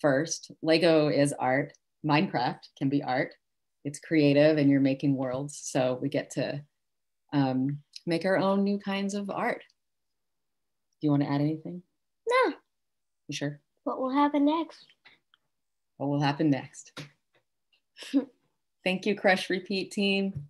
first. Lego is art, Minecraft can be art. It's creative and you're making worlds. So we get to um, make our own new kinds of art. Do you want to add anything? No. You sure? What will happen next? What will happen next? [laughs] Thank you, Crush Repeat team.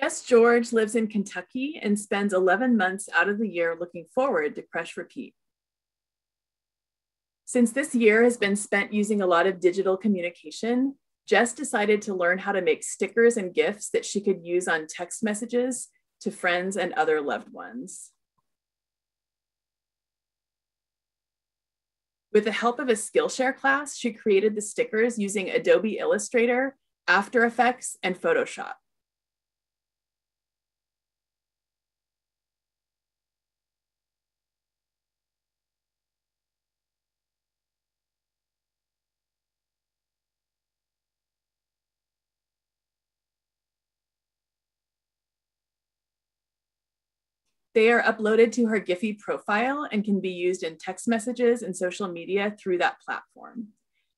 Jess George lives in Kentucky and spends 11 months out of the year looking forward to Crush Repeat. Since this year has been spent using a lot of digital communication, Jess decided to learn how to make stickers and GIFs that she could use on text messages to friends and other loved ones. With the help of a Skillshare class, she created the stickers using Adobe Illustrator, After Effects, and Photoshop. They are uploaded to her Giphy profile and can be used in text messages and social media through that platform.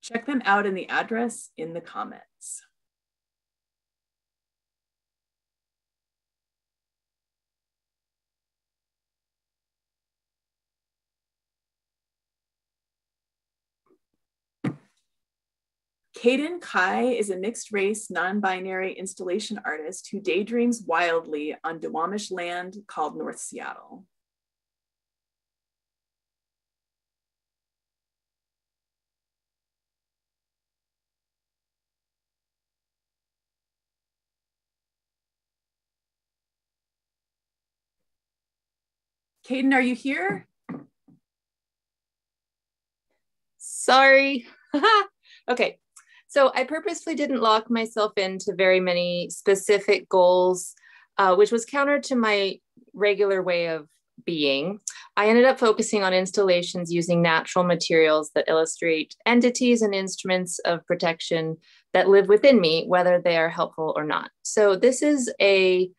Check them out in the address in the comments. Kaden Kai is a mixed race, non binary installation artist who daydreams wildly on Duwamish land called North Seattle. Kaden, are you here? Sorry. [laughs] okay. So I purposefully didn't lock myself into very many specific goals, uh, which was counter to my regular way of being. I ended up focusing on installations using natural materials that illustrate entities and instruments of protection that live within me, whether they are helpful or not. So this is a,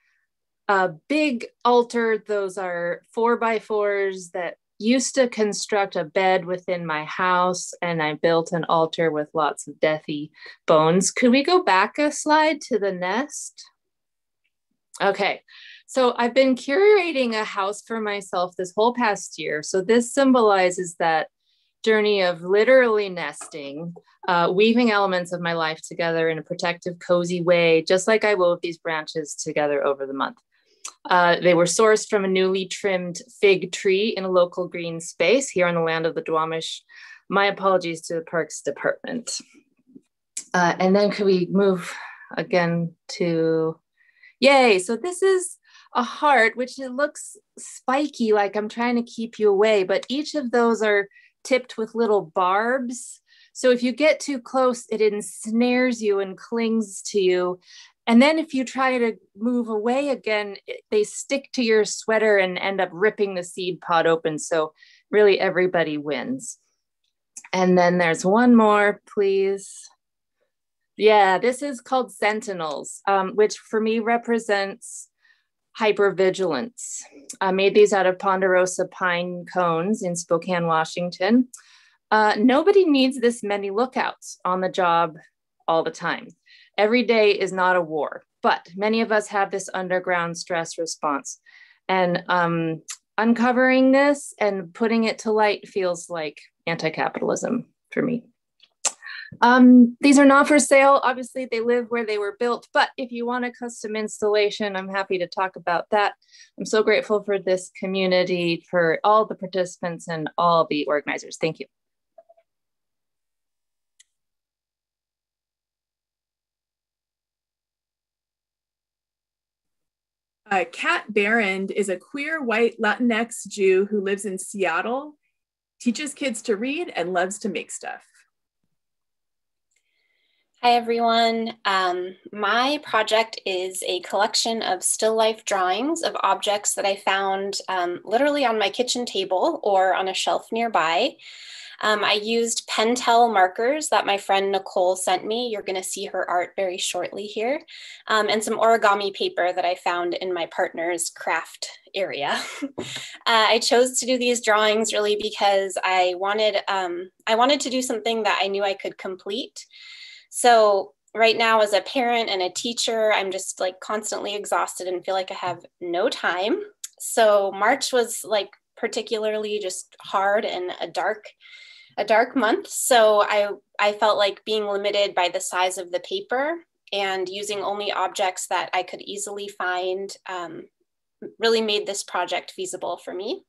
a big altar. Those are four by fours that used to construct a bed within my house and I built an altar with lots of deathy bones. Could we go back a slide to the nest? Okay, so I've been curating a house for myself this whole past year. So this symbolizes that journey of literally nesting, uh, weaving elements of my life together in a protective, cozy way, just like I wove these branches together over the month. Uh, they were sourced from a newly trimmed fig tree in a local green space here on the land of the Duwamish. My apologies to the Parks Department. Uh, and then could we move again to, yay. So this is a heart, which it looks spiky, like I'm trying to keep you away, but each of those are tipped with little barbs. So if you get too close, it ensnares you and clings to you. And then if you try to move away again, they stick to your sweater and end up ripping the seed pod open. So really everybody wins. And then there's one more, please. Yeah, this is called Sentinels, um, which for me represents hypervigilance. I made these out of ponderosa pine cones in Spokane, Washington. Uh, nobody needs this many lookouts on the job all the time. Every day is not a war, but many of us have this underground stress response. And um, uncovering this and putting it to light feels like anti capitalism for me. Um, these are not for sale. Obviously, they live where they were built, but if you want a custom installation, I'm happy to talk about that. I'm so grateful for this community, for all the participants and all the organizers. Thank you. Uh, Kat Barrand is a queer white Latinx Jew who lives in Seattle, teaches kids to read, and loves to make stuff. Hi, everyone. Um, my project is a collection of still life drawings of objects that I found um, literally on my kitchen table or on a shelf nearby. Um, I used Pentel markers that my friend Nicole sent me. You're going to see her art very shortly here, um, and some origami paper that I found in my partner's craft area. [laughs] uh, I chose to do these drawings really because I wanted um, I wanted to do something that I knew I could complete. So right now as a parent and a teacher, I'm just like constantly exhausted and feel like I have no time. So March was like particularly just hard and a dark a dark month. So I I felt like being limited by the size of the paper and using only objects that I could easily find um, really made this project feasible for me.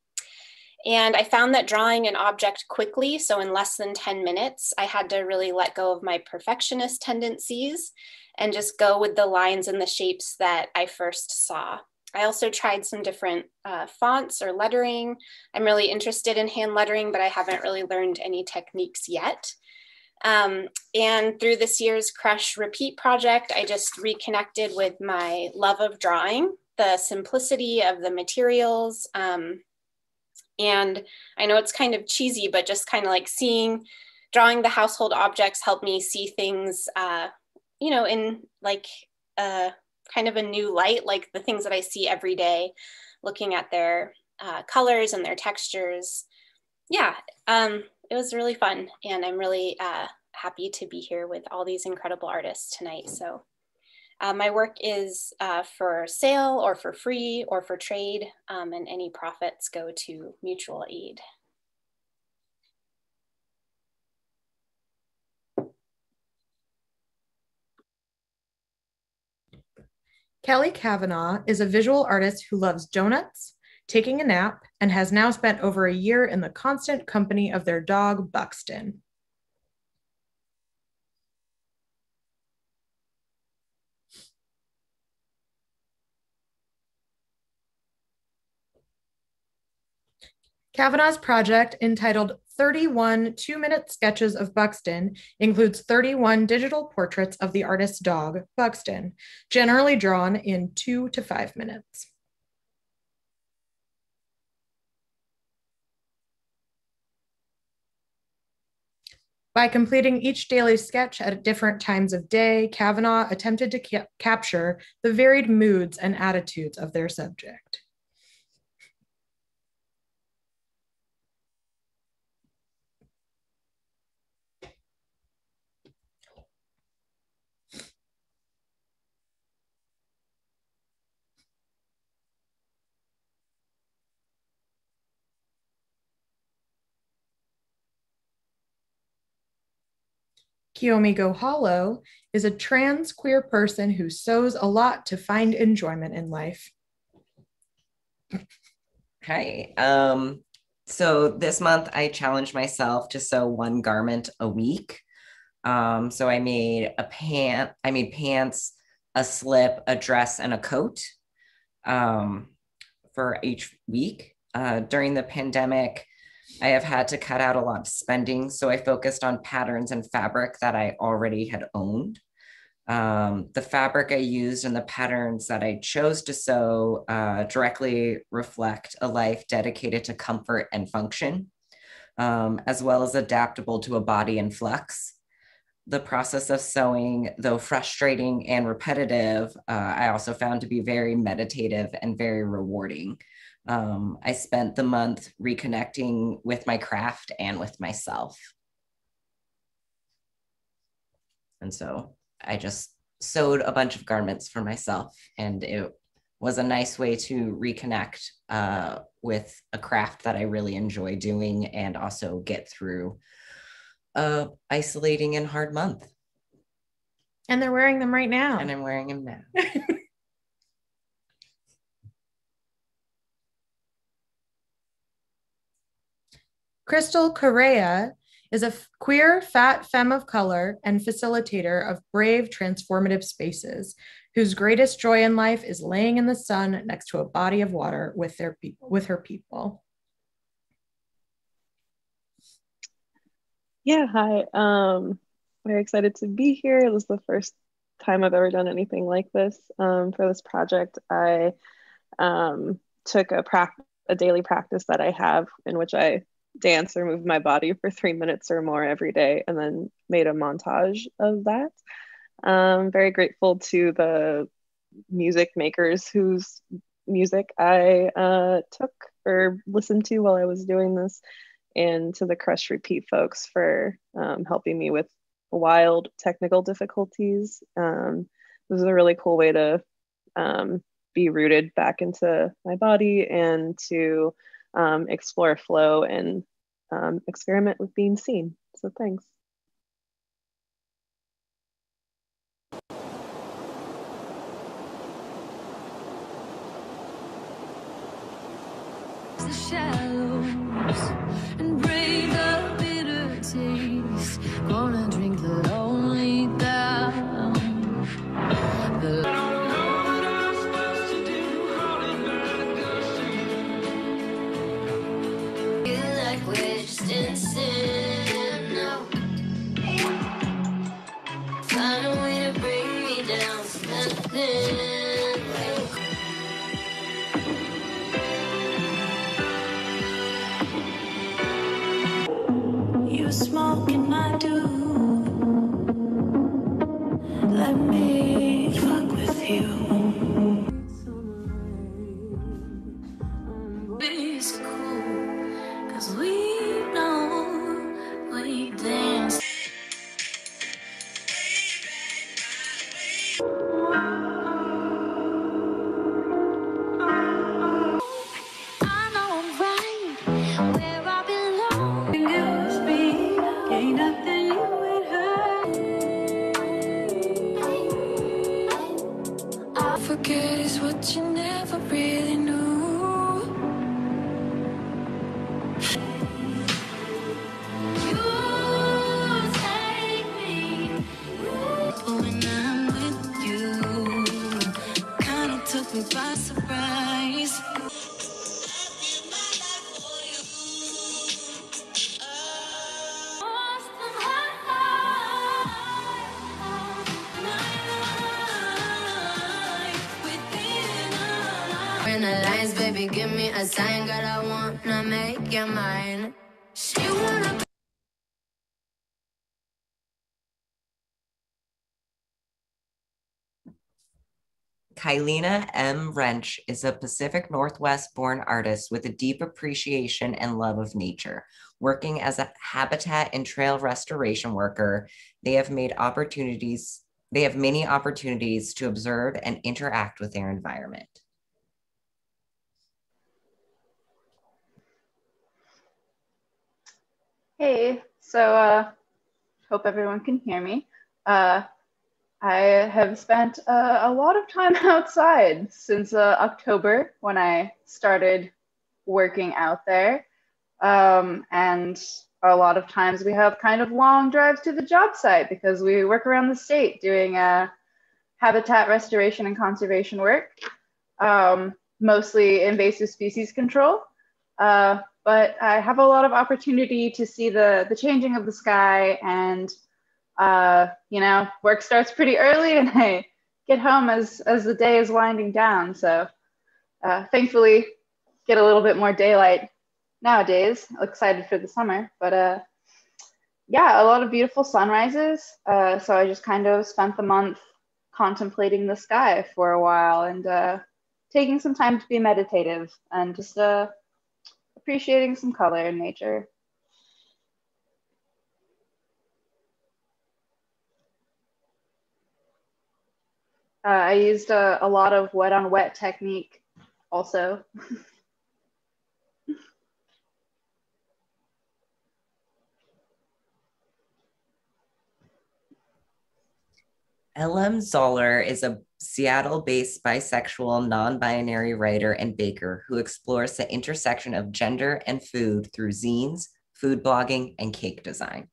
And I found that drawing an object quickly, so in less than 10 minutes, I had to really let go of my perfectionist tendencies and just go with the lines and the shapes that I first saw. I also tried some different uh, fonts or lettering. I'm really interested in hand lettering, but I haven't really learned any techniques yet. Um, and through this year's Crush Repeat project, I just reconnected with my love of drawing, the simplicity of the materials. Um, and I know it's kind of cheesy, but just kind of like seeing, drawing the household objects helped me see things, uh, you know, in like uh, kind of a new light, like the things that I see every day, looking at their uh, colors and their textures. Yeah, um, it was really fun. And I'm really uh, happy to be here with all these incredible artists tonight. So uh, my work is uh, for sale or for free or for trade, um, and any profits go to mutual aid. Kelly Kavanaugh is a visual artist who loves donuts, taking a nap, and has now spent over a year in the constant company of their dog, Buxton. Kavanaugh's project, entitled 31 two minute sketches of Buxton, includes 31 digital portraits of the artist's dog, Buxton, generally drawn in two to five minutes. By completing each daily sketch at different times of day, Kavanaugh attempted to ca capture the varied moods and attitudes of their subject. Kiyomi Gohalo is a trans queer person who sews a lot to find enjoyment in life. Hi. Um, so this month I challenged myself to sew one garment a week. Um, so I made a pant, I made pants, a slip, a dress, and a coat um, for each week. Uh, during the pandemic, I have had to cut out a lot of spending. So I focused on patterns and fabric that I already had owned. Um, the fabric I used and the patterns that I chose to sew uh, directly reflect a life dedicated to comfort and function, um, as well as adaptable to a body in flux. the process of sewing, though frustrating and repetitive, uh, I also found to be very meditative and very rewarding. Um, I spent the month reconnecting with my craft and with myself. And so I just sewed a bunch of garments for myself, and it was a nice way to reconnect uh, with a craft that I really enjoy doing and also get through a isolating and hard month. And they're wearing them right now. And I'm wearing them now. [laughs] Crystal Correa is a f- queer, fat femme of color and facilitator of brave, transformative spaces, whose greatest joy in life is laying in the sun next to a body of water with their pe- with her people. Yeah, hi. Um, very excited to be here. It was the first time I've ever done anything like this. Um, for this project, I um, took a prac- a daily practice that I have in which I dance or move my body for three minutes or more every day, and then made a montage of that. Um, very grateful to the music makers whose music I uh, took or listened to while I was doing this, and to the Crush Repeat folks for um, helping me with wild technical difficulties. Um, this is a really cool way to um, be rooted back into my body and to um, explore flow and um, experiment with being seen. So thanks. Kylina M. Wrench is a Pacific Northwest born artist with a deep appreciation and love of nature. Working as a habitat and trail restoration worker, they have made opportunities, they have many opportunities to observe and interact with their environment. Hey, so uh, hope everyone can hear me. Uh, I have spent uh, a lot of time [laughs] outside since uh, October when I started working out there. Um, and a lot of times we have kind of long drives to the job site because we work around the state doing uh, habitat restoration and conservation work, um, mostly invasive species control. Uh, but I have a lot of opportunity to see the, the changing of the sky and uh, you know, work starts pretty early and I get home as, as the day is winding down. So uh, thankfully get a little bit more daylight nowadays. Excited for the summer, but uh, yeah, a lot of beautiful sunrises. Uh, so I just kind of spent the month contemplating the sky for a while and uh, taking some time to be meditative and just uh, appreciating some color in nature. Uh, I used a, a lot of wet on wet technique also. LM Zoller is a Seattle based bisexual, non binary writer and baker who explores the intersection of gender and food through zines, food blogging, and cake design.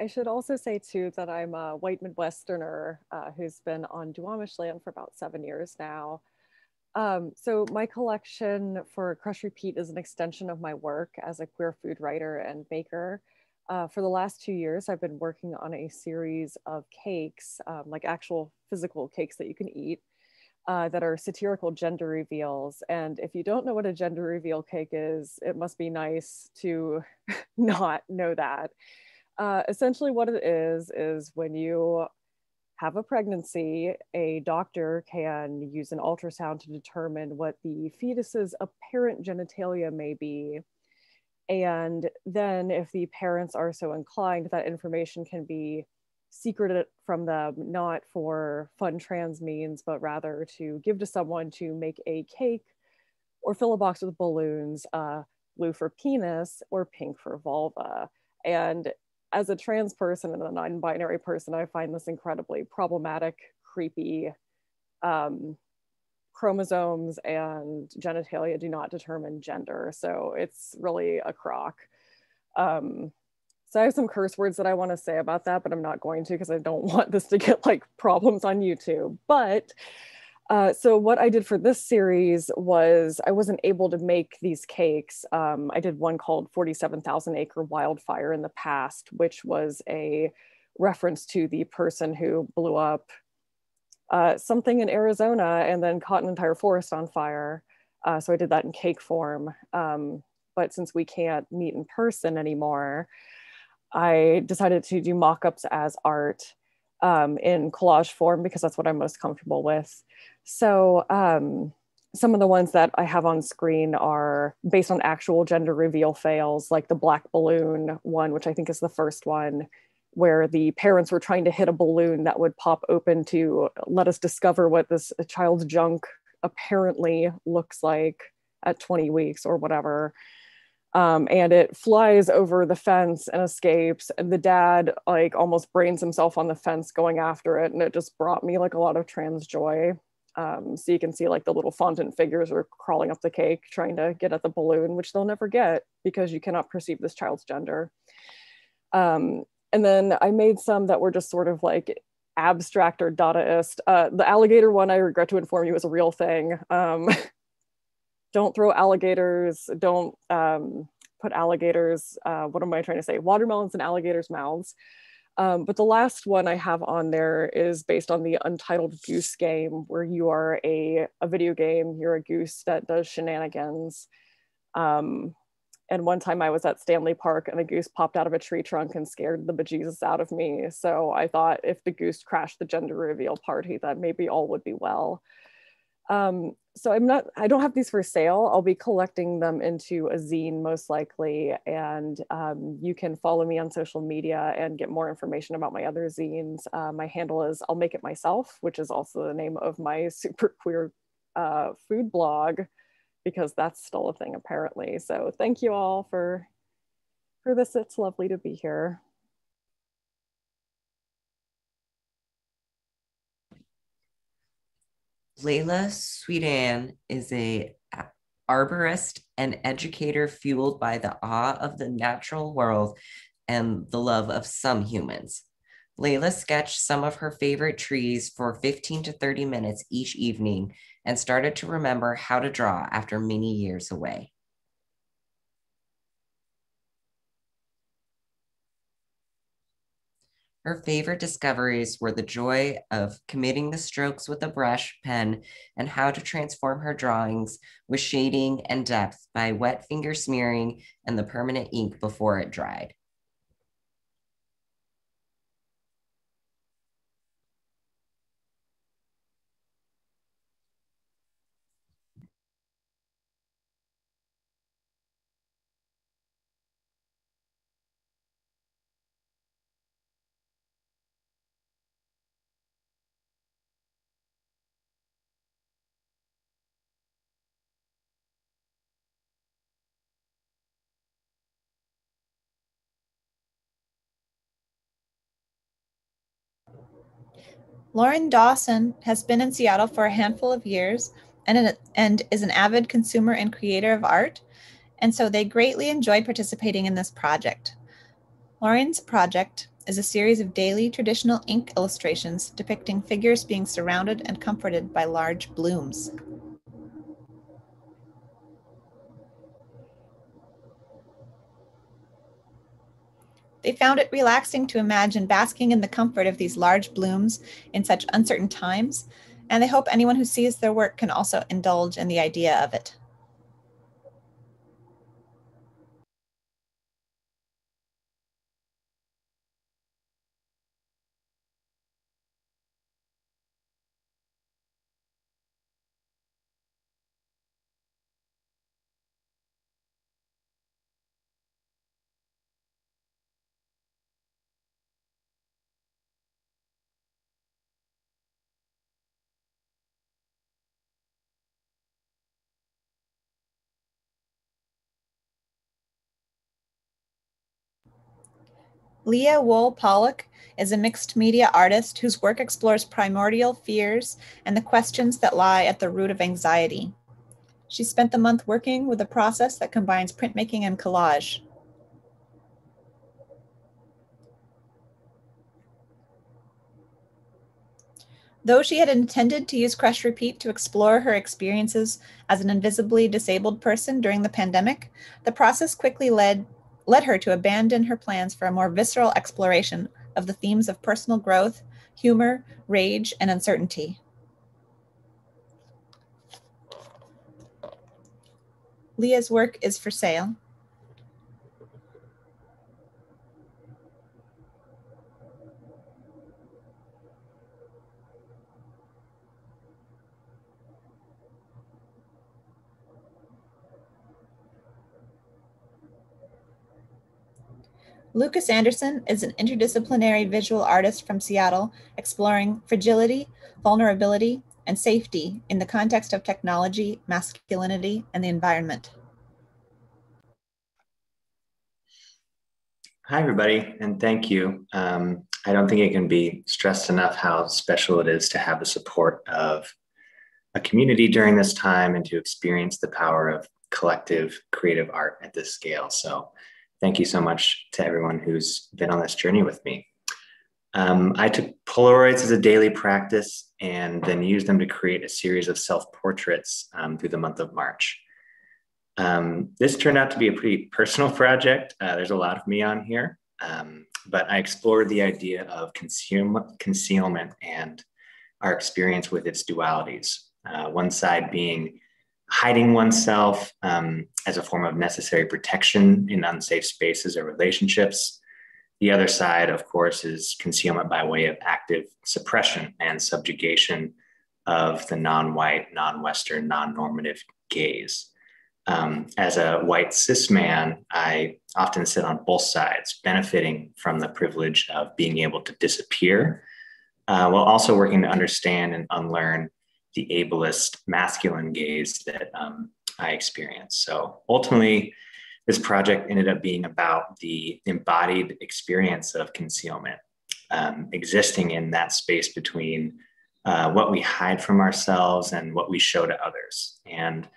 I should also say too that I'm a white Midwesterner uh, who's been on Duwamish land for about seven years now. Um, so my collection for Crush Repeat is an extension of my work as a queer food writer and baker. Uh, for the last two years, I've been working on a series of cakes, um, like actual physical cakes that you can eat, uh, that are satirical gender reveals. And if you don't know what a gender reveal cake is, it must be nice to [laughs] not know that. Uh, essentially, what it is, is when you have a pregnancy, a doctor can use an ultrasound to determine what the fetus's apparent genitalia may be and then, if the parents are so inclined, that information can be secreted from them, not for fun trans means, but rather to give to someone to make a cake or fill a box with balloons, uh, blue for penis or pink for vulva. And as a trans person and a non binary person, I find this incredibly problematic, creepy, um, chromosomes and genitalia do not determine gender. So it's really a crock. Um, so I have some curse words that I want to say about that, but I'm not going to because I don't [laughs] want this to get like problems on YouTube. But uh, so what I did for this series was I wasn't able to make these cakes. Um, I did one called 47,000 Acre Wildfire in the past, which was a reference to the person who blew up uh, something in Arizona and then caught an entire forest on fire. Uh, so I did that in cake form. Um, but since we can't meet in person anymore, I decided to do mock ups as art um, in collage form because that's what I'm most comfortable with. So um, some of the ones that I have on screen are based on actual gender reveal fails, like the black balloon one, which I think is the first one where the parents were trying to hit a balloon that would pop open to let us discover what this child's junk apparently looks like at 20 weeks or whatever. Um, and it flies over the fence and escapes. And the dad like almost brains himself on the fence going after it. And it just brought me like a lot of trans joy. Um, so you can see like the little fondant figures are crawling up the cake trying to get at the balloon, which they'll never get because you cannot perceive this child's gender. Um, and then I made some that were just sort of like abstract or Dadaist. Uh, the alligator one, I regret to inform you, is a real thing. [laughs] Don't throw alligators, don't um, put alligators, uh, what am I trying to say? Watermelons in alligators' mouths. Um, but the last one I have on there is based on the Untitled Goose game, where you are a, a video game, you're a goose that does shenanigans. Um, and one time I was at Stanley Park and a goose popped out of a tree trunk and scared the bejesus out of me. So I thought if the goose crashed the gender reveal party, that maybe all would be well. Um, so I'm not, I don't have these for sale. I'll be collecting them into a zine most likely. And um, you can follow me on social media and get more information about my other zines. Uh, my handle is I'll Make It Myself, which is also the name of my [laughs] super queer uh, food blog because that's still a thing apparently. So thank you all for for this. It's lovely to be here. Layla Sweetan is a arborist and educator fueled by the awe of the natural world and the love of some humans. Layla sketched some of her favorite trees for 15 to 30 minutes each evening and started to remember how to draw after many years away. Her favorite discoveries were the joy of committing the strokes with a brush pen and how to transform her drawings with shading and depth by wet finger smearing and the permanent ink before it dried. Lauren Dawson has been in Seattle for a handful of years and, an, and is an avid consumer and creator of art, and so they greatly enjoy participating in this project. Lauren's project is a series of daily traditional ink illustrations depicting figures being surrounded and comforted by large blooms. They found it relaxing to imagine basking in the comfort of these large blooms in such uncertain times, and they hope anyone who sees their work can also indulge in the idea of it. Leah Wool Pollock is a mixed media artist whose work explores primordial fears and the questions that lie at the root of anxiety. She spent the month working with a process that combines printmaking and collage. Though she had intended to use Crush Repeat to explore her experiences as an invisibly disabled person during the pandemic, the process quickly led led her to abandon her plans for a more visceral exploration of the themes of personal growth, humor, rage, and uncertainty. Leah's work is for sale. Lucas Anderson is an interdisciplinary visual artist from Seattle exploring fragility, vulnerability, and safety in the context of technology, masculinity, and the environment. Hi, everybody, and thank you. Um, I don't think it can be stressed enough how special it is to have the support of a community during this time and to experience the power of collective creative art at this scale. So thank you so much to everyone who's been on this journey with me. Um, I took Polaroids as a daily practice and then used them to create a series of self portraits um, through the month of March. Um, this turned out to be a pretty personal project. Uh, there's a lot of me on here, um, but I explored the idea of consume, concealment and our experience with its dualities. Uh, one side being hiding oneself um, as a form of necessary protection in unsafe spaces or relationships. The other side, of course, is concealment by way of active suppression and subjugation of the non white, non Western, non normative gaze. Um, as a white cis man, I often sit on both sides, benefiting from the privilege of being able to disappear uh, while also working to understand and unlearn the ableist masculine gaze that um, I experienced. So ultimately, this project ended up being about the embodied experience of concealment, um, existing in that space between uh, what we hide from ourselves and what we show to others, and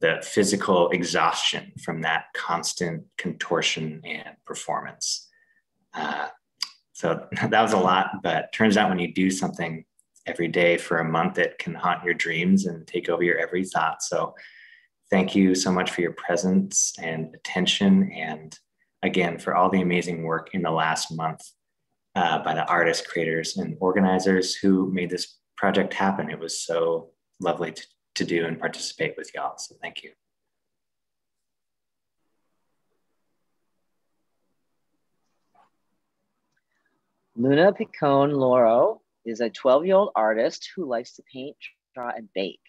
the physical exhaustion from that constant contortion and performance. Uh, so [laughs] that was a lot, but turns out when you do something every day for a month, it can haunt your dreams and take over your every thought. So, thank you so much for your presence and attention. And again, for all the amazing work in the last month. uh, by the artists, creators, and organizers who made this project happen. It was so lovely to, to do and participate with y'all. So thank you. Luna Picone Loro is a 12 year old artist who likes to paint, draw, and bake.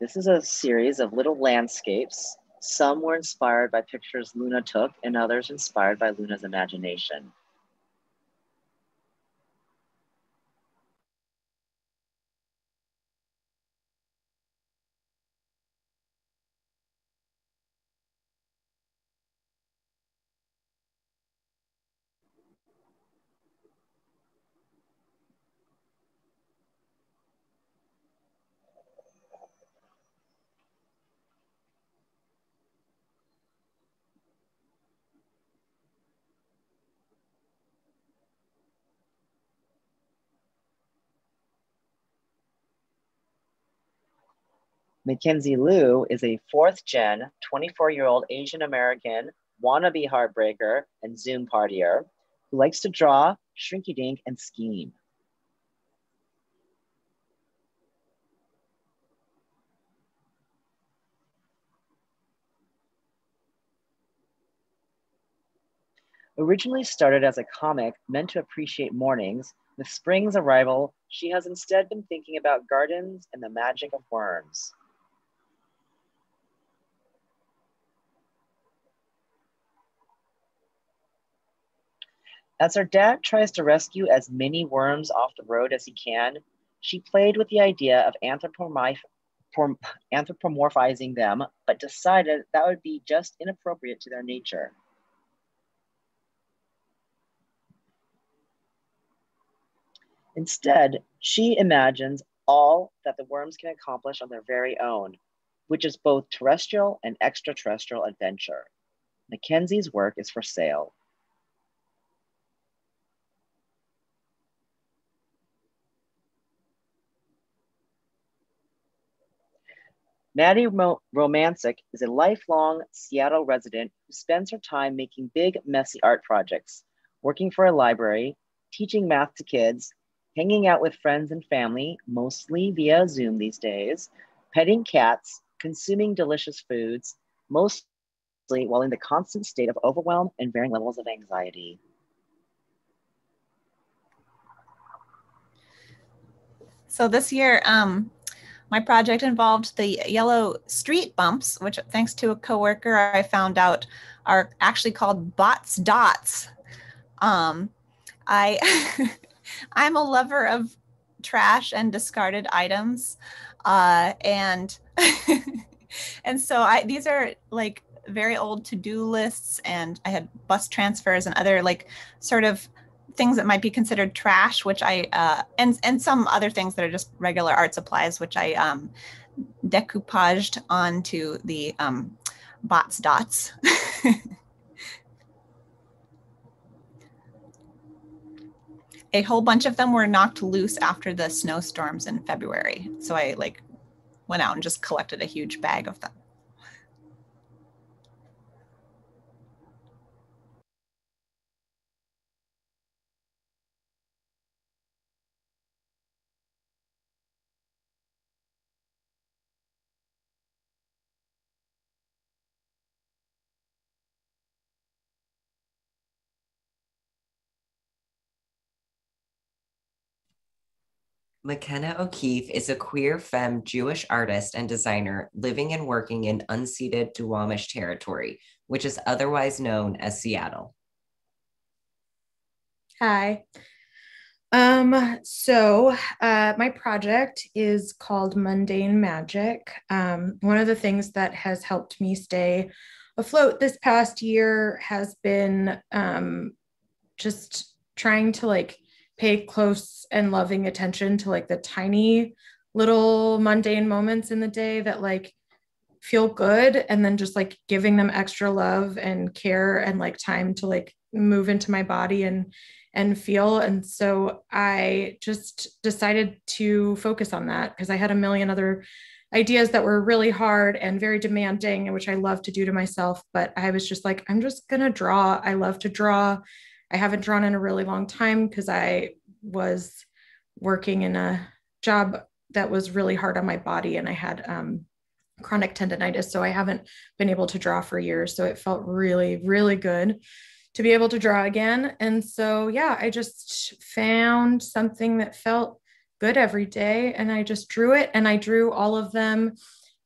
This is a series of little landscapes. Some were inspired by pictures Luna took, and others inspired by Luna's imagination. Mackenzie Liu is a fourth gen, 24 year old Asian American wannabe heartbreaker and Zoom partier who likes to draw, shrinky dink, and scheme. Originally started as a comic meant to appreciate mornings, with spring's arrival, she has instead been thinking about gardens and the magic of worms. As her dad tries to rescue as many worms off the road as he can, she played with the idea of anthropomorphizing them, but decided that would be just inappropriate to their nature. Instead, she imagines all that the worms can accomplish on their very own, which is both terrestrial and extraterrestrial adventure. Mackenzie's work is for sale. Maddie Ro- Romancic is a lifelong Seattle resident who spends her time making big, messy art projects, working for a library, teaching math to kids, hanging out with friends and family, mostly via Zoom these days, petting cats, consuming delicious foods, mostly while in the constant state of overwhelm and varying levels of anxiety. So this year, um, my project involved the yellow street bumps, which thanks to a coworker I found out are actually called Botts dots. Um, I [laughs] I'm a lover of trash and discarded items, uh, and [laughs] and so I these are like very old to-do lists, and I had bus transfers and other like sort of things that might be considered trash, which I uh, and and some other things that are just regular art supplies, which I um, decoupaged onto the um, Botts dots. [laughs] a whole bunch of them were knocked loose after the snowstorms in February. So I like went out and just collected a huge bag of them. McKenna O'Keefe is a queer femme Jewish artist and designer living and working in unceded Duwamish territory, which is otherwise known as Seattle. Hi. Um, so uh, my project is called Mundane Magic. Um, one of the things that has helped me stay afloat this past year has been um, just trying to like pay close and loving attention to like the tiny little mundane moments in the day that like feel good and then just like giving them extra love and care and like time to like move into my body and and feel. And so I just decided to focus on that because I had a million other ideas that were really hard and very demanding, which I love to do to myself. But I was just like, I'm just going to draw. I love to draw. I haven't drawn in a really long time because I was working in a job that was really hard on my body and I had um, chronic tendonitis. So I haven't been able to draw for years. So it felt really, really good to be able to draw again. And so, yeah, I just found something that felt good every day and I just drew it and I drew all of them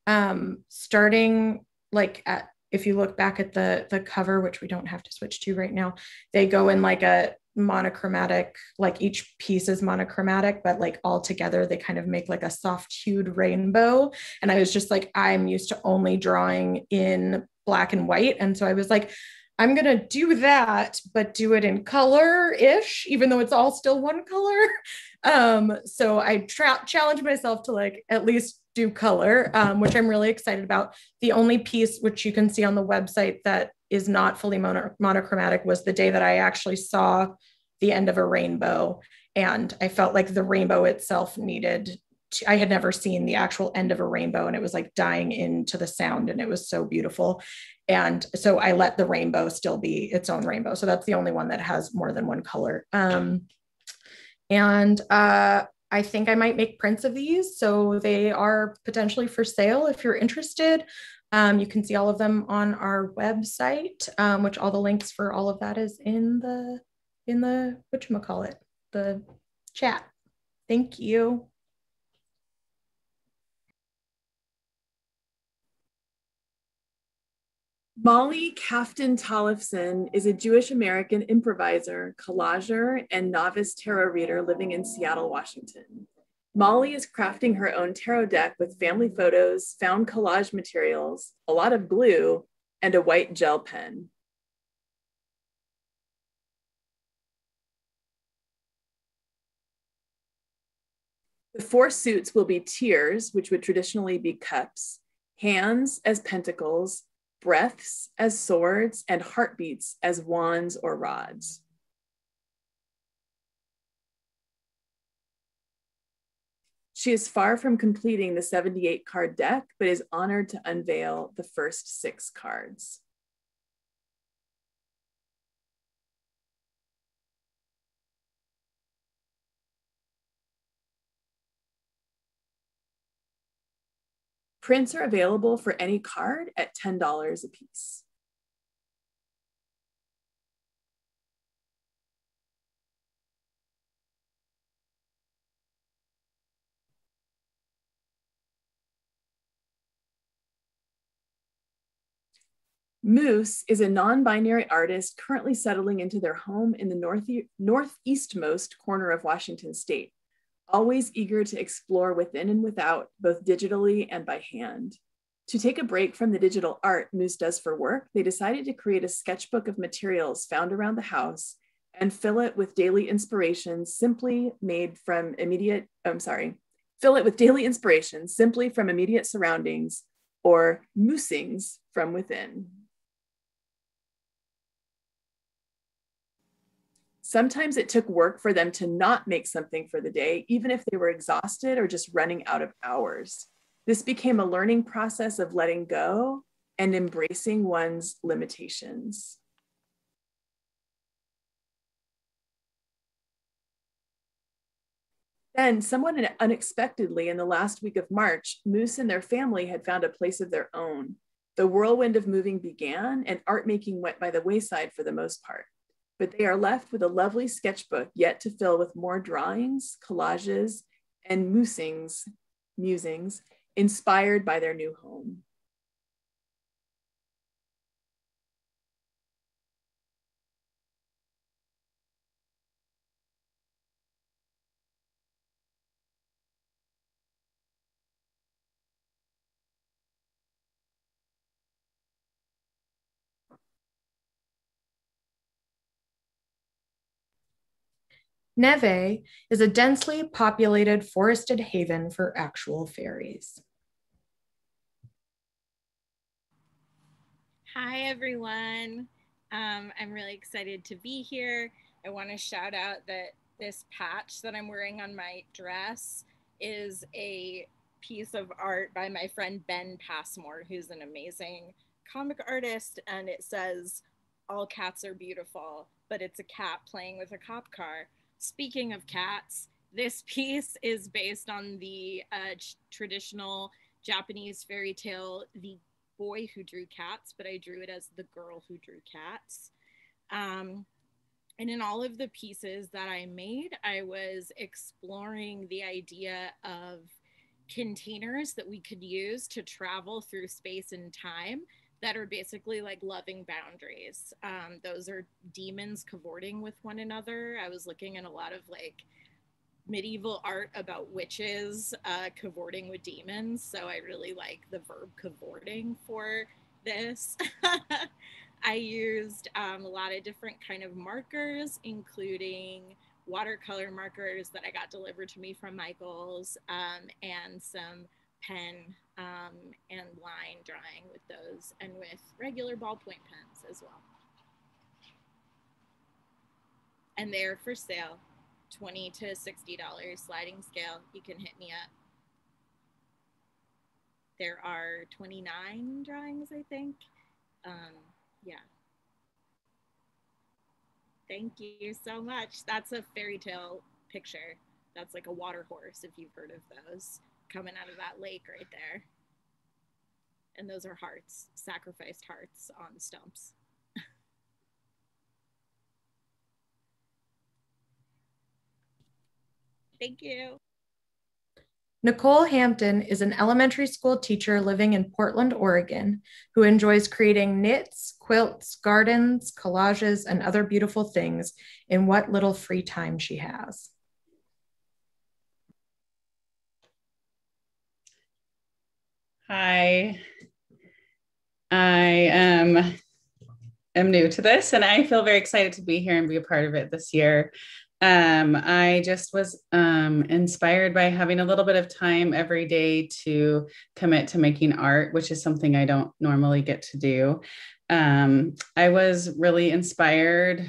um, starting like at if you look back at the the cover which we don't have to switch to right now they go in like a monochromatic like each piece is monochromatic but like all together they kind of make like a soft hued rainbow. And i was just like i'm used to only drawing in black and white. And so i was like i'm going to do that but do it in color ish even though it's all still one color [laughs] um so i tra- challenged myself to like at least do color um, which i'm really excited about the only piece which you can see on the website that is not fully mono- monochromatic was the day that I actually saw the end of a rainbow. And I felt like the rainbow itself needed, I had never seen the actual end of a rainbow and it was like dying into the sound and it was so beautiful. And so I let the rainbow still be its own rainbow. So that's the only one that has more than one color. Um, and uh, I think I might make prints of these. So they are potentially for sale if you're interested. Um, you can see all of them on our website, um, which all the links for all of that is in the in the whatchamacallit, the chat. Thank you. Molly Kaftan Tollefson is a Jewish American improviser, collager, and novice tarot reader living in Seattle, Washington. Molly is crafting her own tarot deck with family photos, found collage materials, a lot of glue, and a white gel pen. The four suits will be tears, which would traditionally be cups, hands as pentacles, breaths as swords, and heartbeats as wands or rods. She is far from completing the 78 card deck, but is honored to unveil the first six cards. Prints are available for any card at $10 a piece. Moose is a non-binary artist currently settling into their home in the north northeastmost corner of Washington state, always eager to explore within and without, both digitally and by hand. To take a break from the digital art Moose does for work, they decided to create a sketchbook of materials found around the house and fill it with daily inspirations simply made from immediate, I'm sorry, fill it with daily inspirations simply from immediate surroundings or moosings from within. Sometimes it took work for them to not make something for the day, even if they were exhausted or just running out of hours. This became a learning process of letting go and embracing one's limitations. Then, somewhat unexpectedly, in the last week of March, Moose and their family had found a place of their own. The whirlwind of moving began, and art making went by the wayside for the most part but they are left with a lovely sketchbook yet to fill with more drawings, collages, and musings, musings inspired by their new home. Neve is a densely populated forested haven for actual fairies. Hi, everyone. Um, I'm really excited to be here. I want to shout out that this patch that I'm wearing on my dress is a piece of art by my friend Ben Passmore, who's an amazing comic artist. And it says, All cats are beautiful, but it's a cat playing with a cop car. Speaking of cats, this [laughs] piece is based on the uh, traditional Japanese fairy tale, The Boy Who Drew Cats, but I drew it as The Girl Who Drew Cats. Um, and in all of the pieces that I made, I was exploring the idea of containers that we could use to travel through space and time that are basically like loving boundaries. Um, those are demons cavorting with one another. I was looking at a lot of like medieval art about witches uh, cavorting with demons. So I really like the verb cavorting for this. [laughs] I used um, a lot of different kind of markers, including watercolor markers that I got delivered to me from Michaels um, and some pen um, and line drawing with those and with regular ballpoint pens as well. And they're for sale, 20 to $60 sliding scale. You can hit me up. There are 29 drawings, I think. Um, yeah. Thank you so much. That's a fairy tale picture. That's like a water horse, if you've heard of those, coming out of that lake right there. And those are hearts, sacrificed hearts on stumps. [laughs] Thank you. Nicole Hampton is an elementary school teacher living in Portland, Oregon, who enjoys creating knits, quilts, gardens, collages, and other beautiful things in what little free time she has. Hi. I um, am new to this and I feel very excited to be here and be a part of it this year. Um, I just was um, inspired by having a little bit of time every day to commit to making art, which is something I don't normally get to do. Um, I was really inspired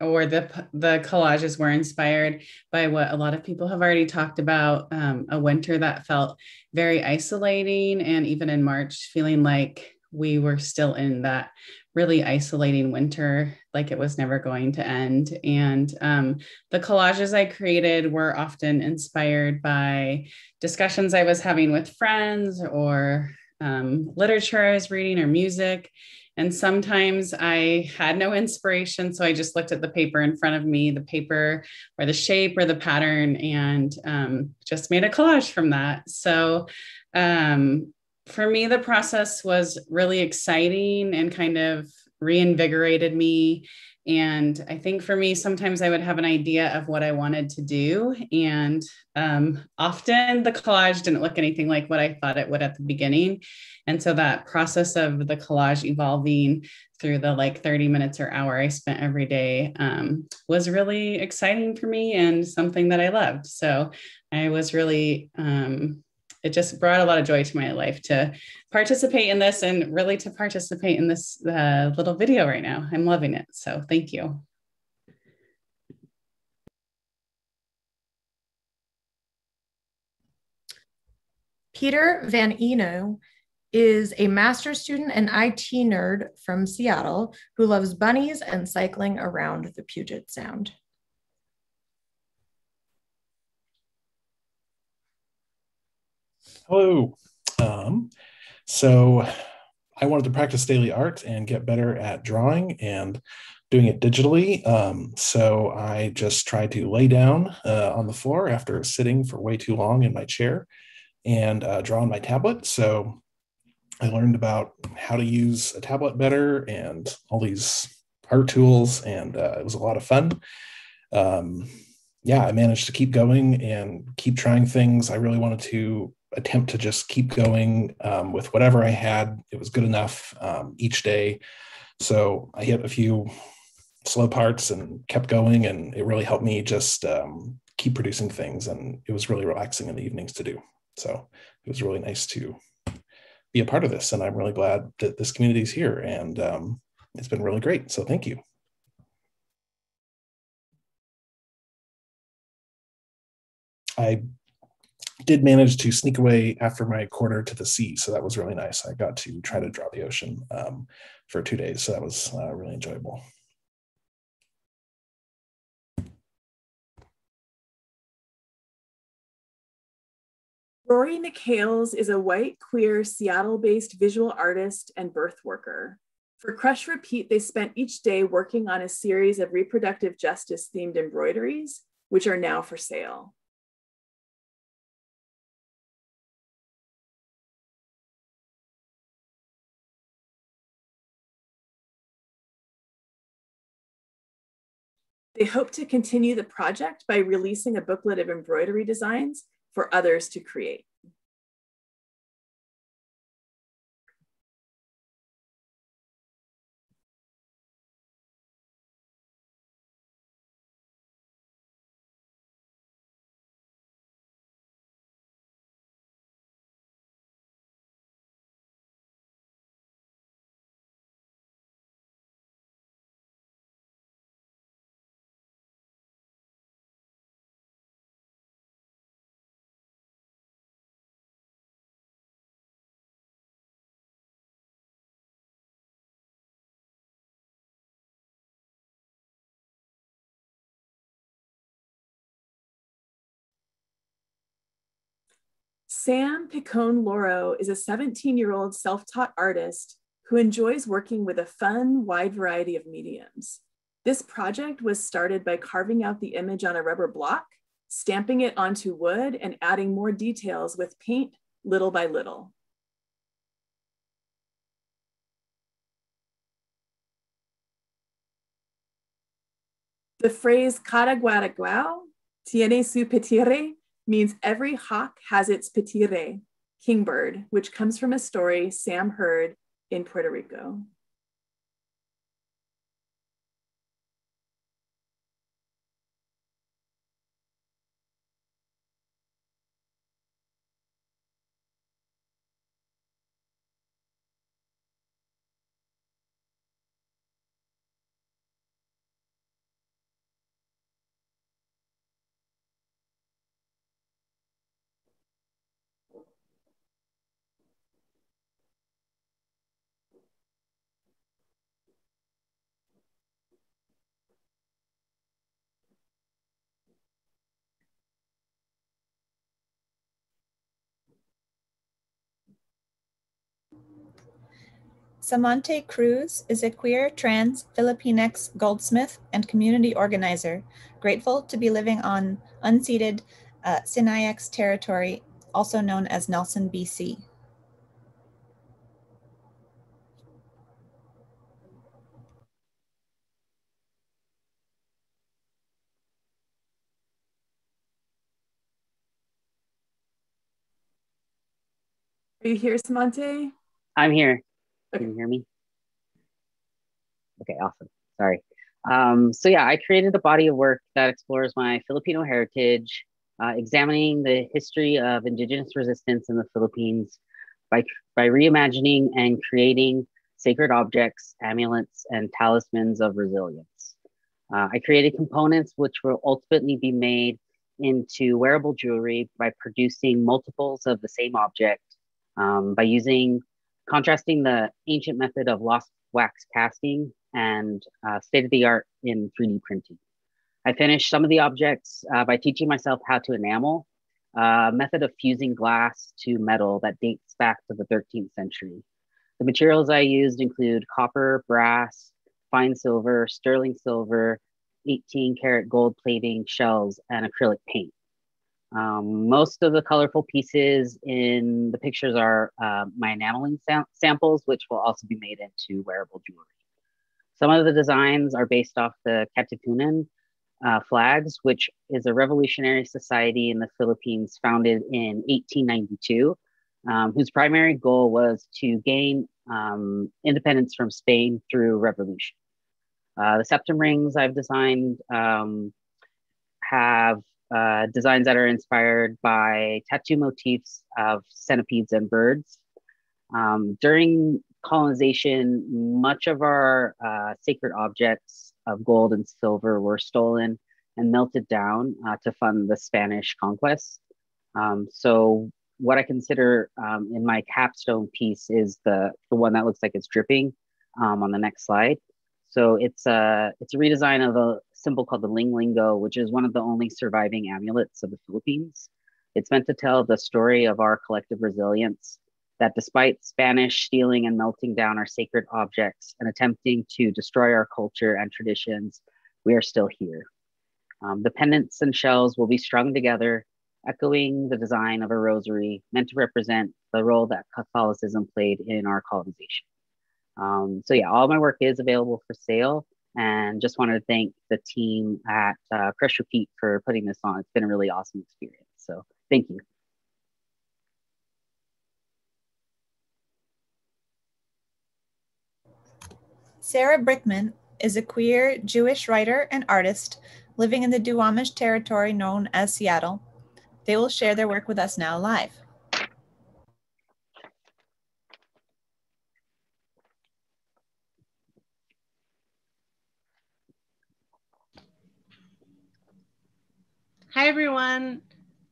or the the collages were inspired by what a lot of people have already talked about um, a winter that felt very isolating and even in march feeling like we were still in that really isolating winter like it was never going to end. And um, the collages i created were often inspired by discussions i was having with friends or um, literature i was reading or music and sometimes I had no inspiration. So I just looked at the paper in front of me, the paper or the shape or the pattern, and um, just made a collage from that. So um, for me, the process was really exciting and kind of reinvigorated me. And I think for me, sometimes I would have an idea of what I wanted to do. And um, often the collage didn't look anything like what I thought it would at the beginning. And so that process of the collage evolving through the like 30 minutes or hour I spent every day um, was really exciting for me and something that I loved. So I was really, um, it just brought a lot of joy to my life to participate in this and really to participate in this uh, little video right now. I'm loving it. So thank you. Peter Van Eno is a master's student and IT nerd from Seattle who loves bunnies and cycling around the Puget Sound. Hello. Um, so I wanted to practice daily art and get better at drawing and doing it digitally. Um, so I just tried to lay down uh, on the floor after sitting for way too long in my chair and uh, draw on my tablet. So I learned about how to use a tablet better and all these art tools, and uh, it was a lot of fun. Um, yeah, I managed to keep going and keep trying things. I really wanted to attempt to just keep going um, with whatever I had. It was good enough um, each day. So I hit a few slow parts and kept going, and it really helped me just um, keep producing things. And it was really relaxing in the evenings to do. So it was really nice to be a part of this. And I'm really glad that this community is here. And um, it's been really great. So thank you. I did manage to sneak away after my quarter to the sea, so that was really nice. I got to try to draw the ocean um, for two days, so that was uh, really enjoyable. Rory McHales is a white, queer, Seattle based visual artist and birth worker. For Crush Repeat, they spent each day working on a series of reproductive justice themed embroideries, which are now for sale. They hope to continue the project by releasing a booklet of embroidery designs for others to create. Sam Picone Loro is a 17 year old self taught artist who enjoys working with a fun, wide variety of mediums. This project was started by carving out the image on a rubber block, stamping it onto wood, and adding more details with paint little by little. The phrase "cada guaraguao tiene su pitirre means every hawk has its pitirre, kingbird, which comes from a story Sam heard in Puerto Rico. Samante Cruz is a queer, trans, Filipinx goldsmith and community organizer, grateful to be living on unceded uh, Sinixt territory, also known as Nelson, BC. Are you here, Samante? I'm here. Can you hear me? Okay, awesome. Sorry. Um, so yeah, I created a body of work that explores my Filipino heritage, uh, examining the history of indigenous resistance in the Philippines by, by reimagining and creating sacred objects, amulets, and talismans of resilience. Uh, I created components which will ultimately be made into wearable jewelry by producing multiples of the same object um, by using contrasting the ancient method of lost wax casting and uh, state of the art in 3D printing. I finished some of the objects uh, by teaching myself how to enamel, a method of fusing glass to metal that dates back to the 13th century. The materials I used include copper, brass, fine silver, sterling silver, 18 karat gold plating, shells, and acrylic paint. Um, most of the colorful pieces in the pictures are uh, my enameling sam samples, which will also be made into wearable jewelry. Some of the designs are based off the Katipunan uh, flags, which is a revolutionary society in the Philippines founded in 1892, um, whose primary goal was to gain um, independence from Spain through revolution. Uh, the septum rings I've designed um, have uh, designs that are inspired by tattoo motifs of centipedes and birds. Um, during colonization, much of our uh, sacred objects of gold and silver were stolen and melted down uh, to fund the Spanish conquest. Um, so what I consider um, in my capstone piece is the, the one that looks like it's dripping um, on the next slide. So it's a, it's a redesign of a symbol called the Lingling-o, which is one of the only surviving amulets of the Philippines. It's meant to tell the story of our collective resilience that despite Spanish stealing and melting down our sacred objects and attempting to destroy our culture and traditions, we are still here. Um, the pendants and shells will be strung together, echoing the design of a rosary meant to represent the role that Catholicism played in our colonization. Um, so yeah, all my work is available for sale and just wanted to thank the team at uh, Crush Repeat for putting this on. It's been a really awesome experience. So thank you. Sarah Brickman is a queer Jewish writer and artist living in the Duwamish territory known as Seattle. They will share their work with us now live. Hi, everyone.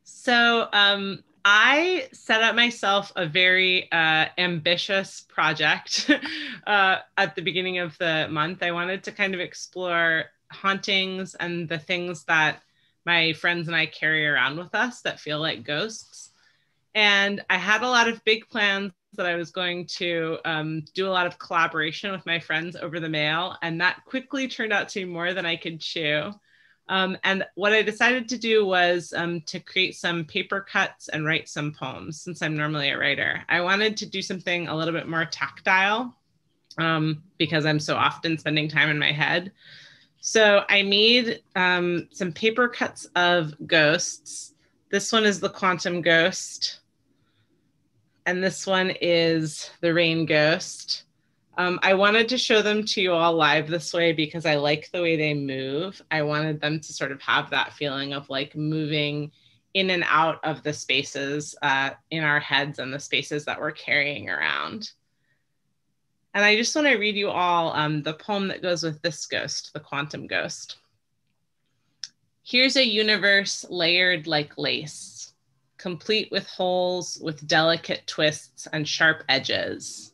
So um, I set up myself a very uh, ambitious project [laughs] uh, at the beginning of the month. I wanted to kind of explore hauntings and the things that my friends and I carry around with us that feel like ghosts. And I had a lot of big plans that I was going to um, do a lot of collaboration with my friends over the mail. And that quickly turned out to be more than I could chew. Um, and what I decided to do was um, to create some paper cuts and write some poems since I'm normally a writer. I wanted to do something a little bit more tactile um, because I'm so often spending time in my head. So I made um, some paper cuts of ghosts. This one is the quantum ghost. And this one is the rain ghost. Um, I wanted to show them to you all live this way because I like the way they move. I wanted them to sort of have that feeling of like moving in and out of the spaces uh, in our heads and the spaces that we're carrying around. And I just want to read you all um, the poem that goes with this ghost, the quantum ghost. Here's a universe layered like lace, complete with holes, with delicate twists and sharp edges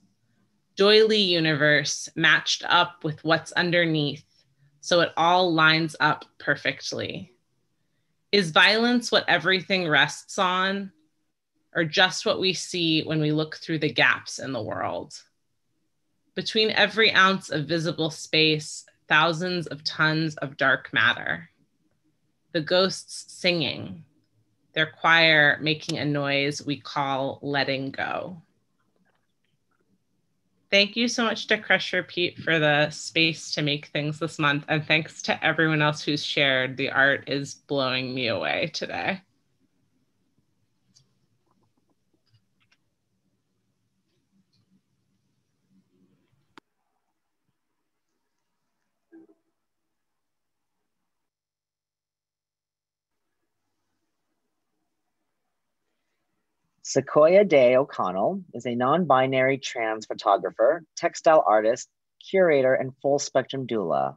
doily universe matched up with what's underneath so it all lines up perfectly. Is violence what everything rests on, or just what we see when we look through the gaps in the world? Between every ounce of visible space, thousands of tons of dark matter. The ghosts singing, their choir making a noise we call letting go. Thank you so much to Crush Repeat for the space to make things this month. And thanks to everyone else who's shared. The art is blowing me away today. Sequoia Day O'Connell is a non binary trans photographer, textile artist, curator, and full spectrum doula.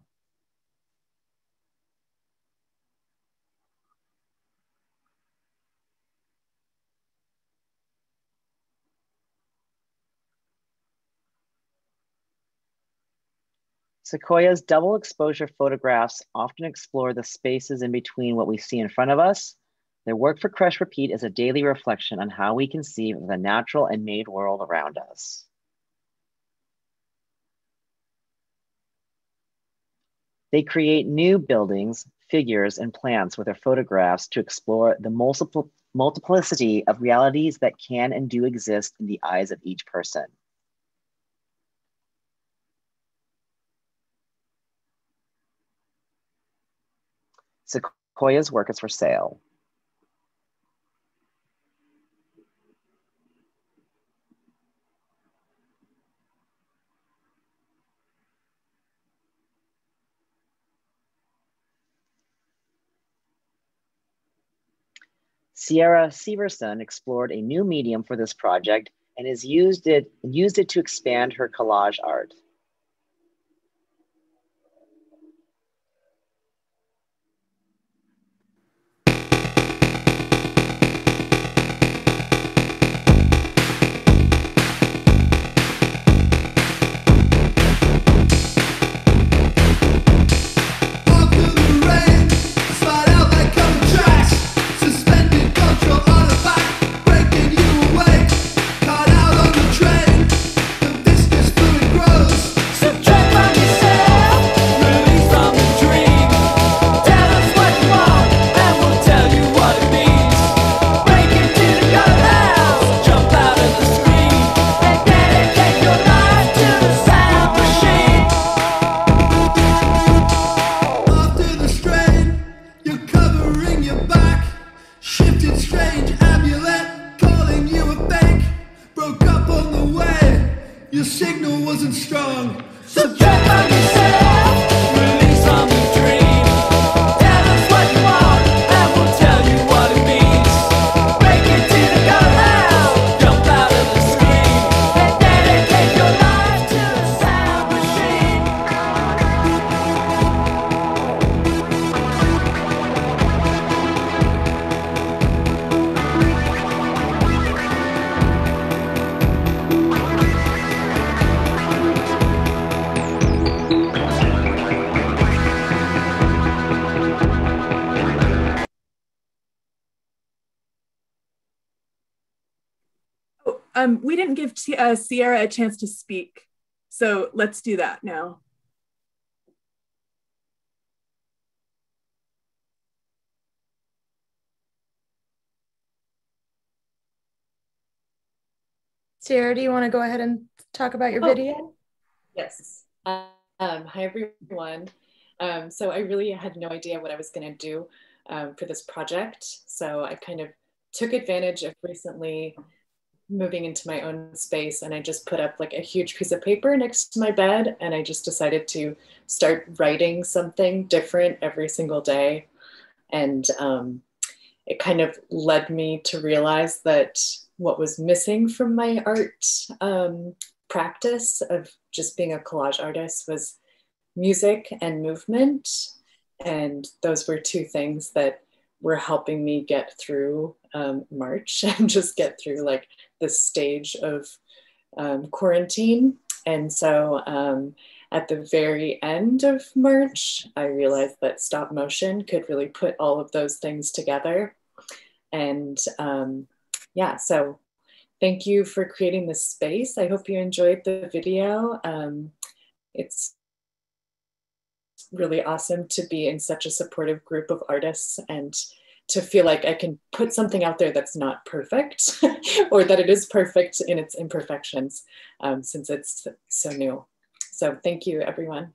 Sequoia's double exposure photographs often explore the spaces in between what we see in front of us their work for Crush Repeat is a daily reflection on how we conceive of the natural and made world around us. They create new buildings, figures, and plants with their photographs to explore the multiple, multiplicity of realities that can and do exist in the eyes of each person. Sequoia's work is for sale. Sierra Severson explored a new medium for this project and has used it used it to expand her collage art. We didn't give T- uh, Sierra a chance to speak, so let's do that now. Sierra, do you want to go ahead and talk about your Oh. video? Yes. Um, hi, everyone. Um, so I really had no idea what I was going to do um, for this project. So I kind of took advantage of recently moving into my own space and I just put up like a huge piece of paper next to my bed and I just decided to start writing something different every single day. And um, it kind of led me to realize that what was missing from my art um, practice of just being a collage artist was music and movement. And those were two things that were helping me get through um, March [laughs] and just get through like this stage of um, quarantine. And so um, at the very end of March, I realized that stop motion could really put all of those things together. And um, yeah, so thank you for creating this space. I hope you enjoyed the video. Um, it's really awesome to be in such a supportive group of artists and to feel like I can put something out there that's not perfect [laughs] or that it is perfect in its imperfections um, since it's so new. So thank you, everyone.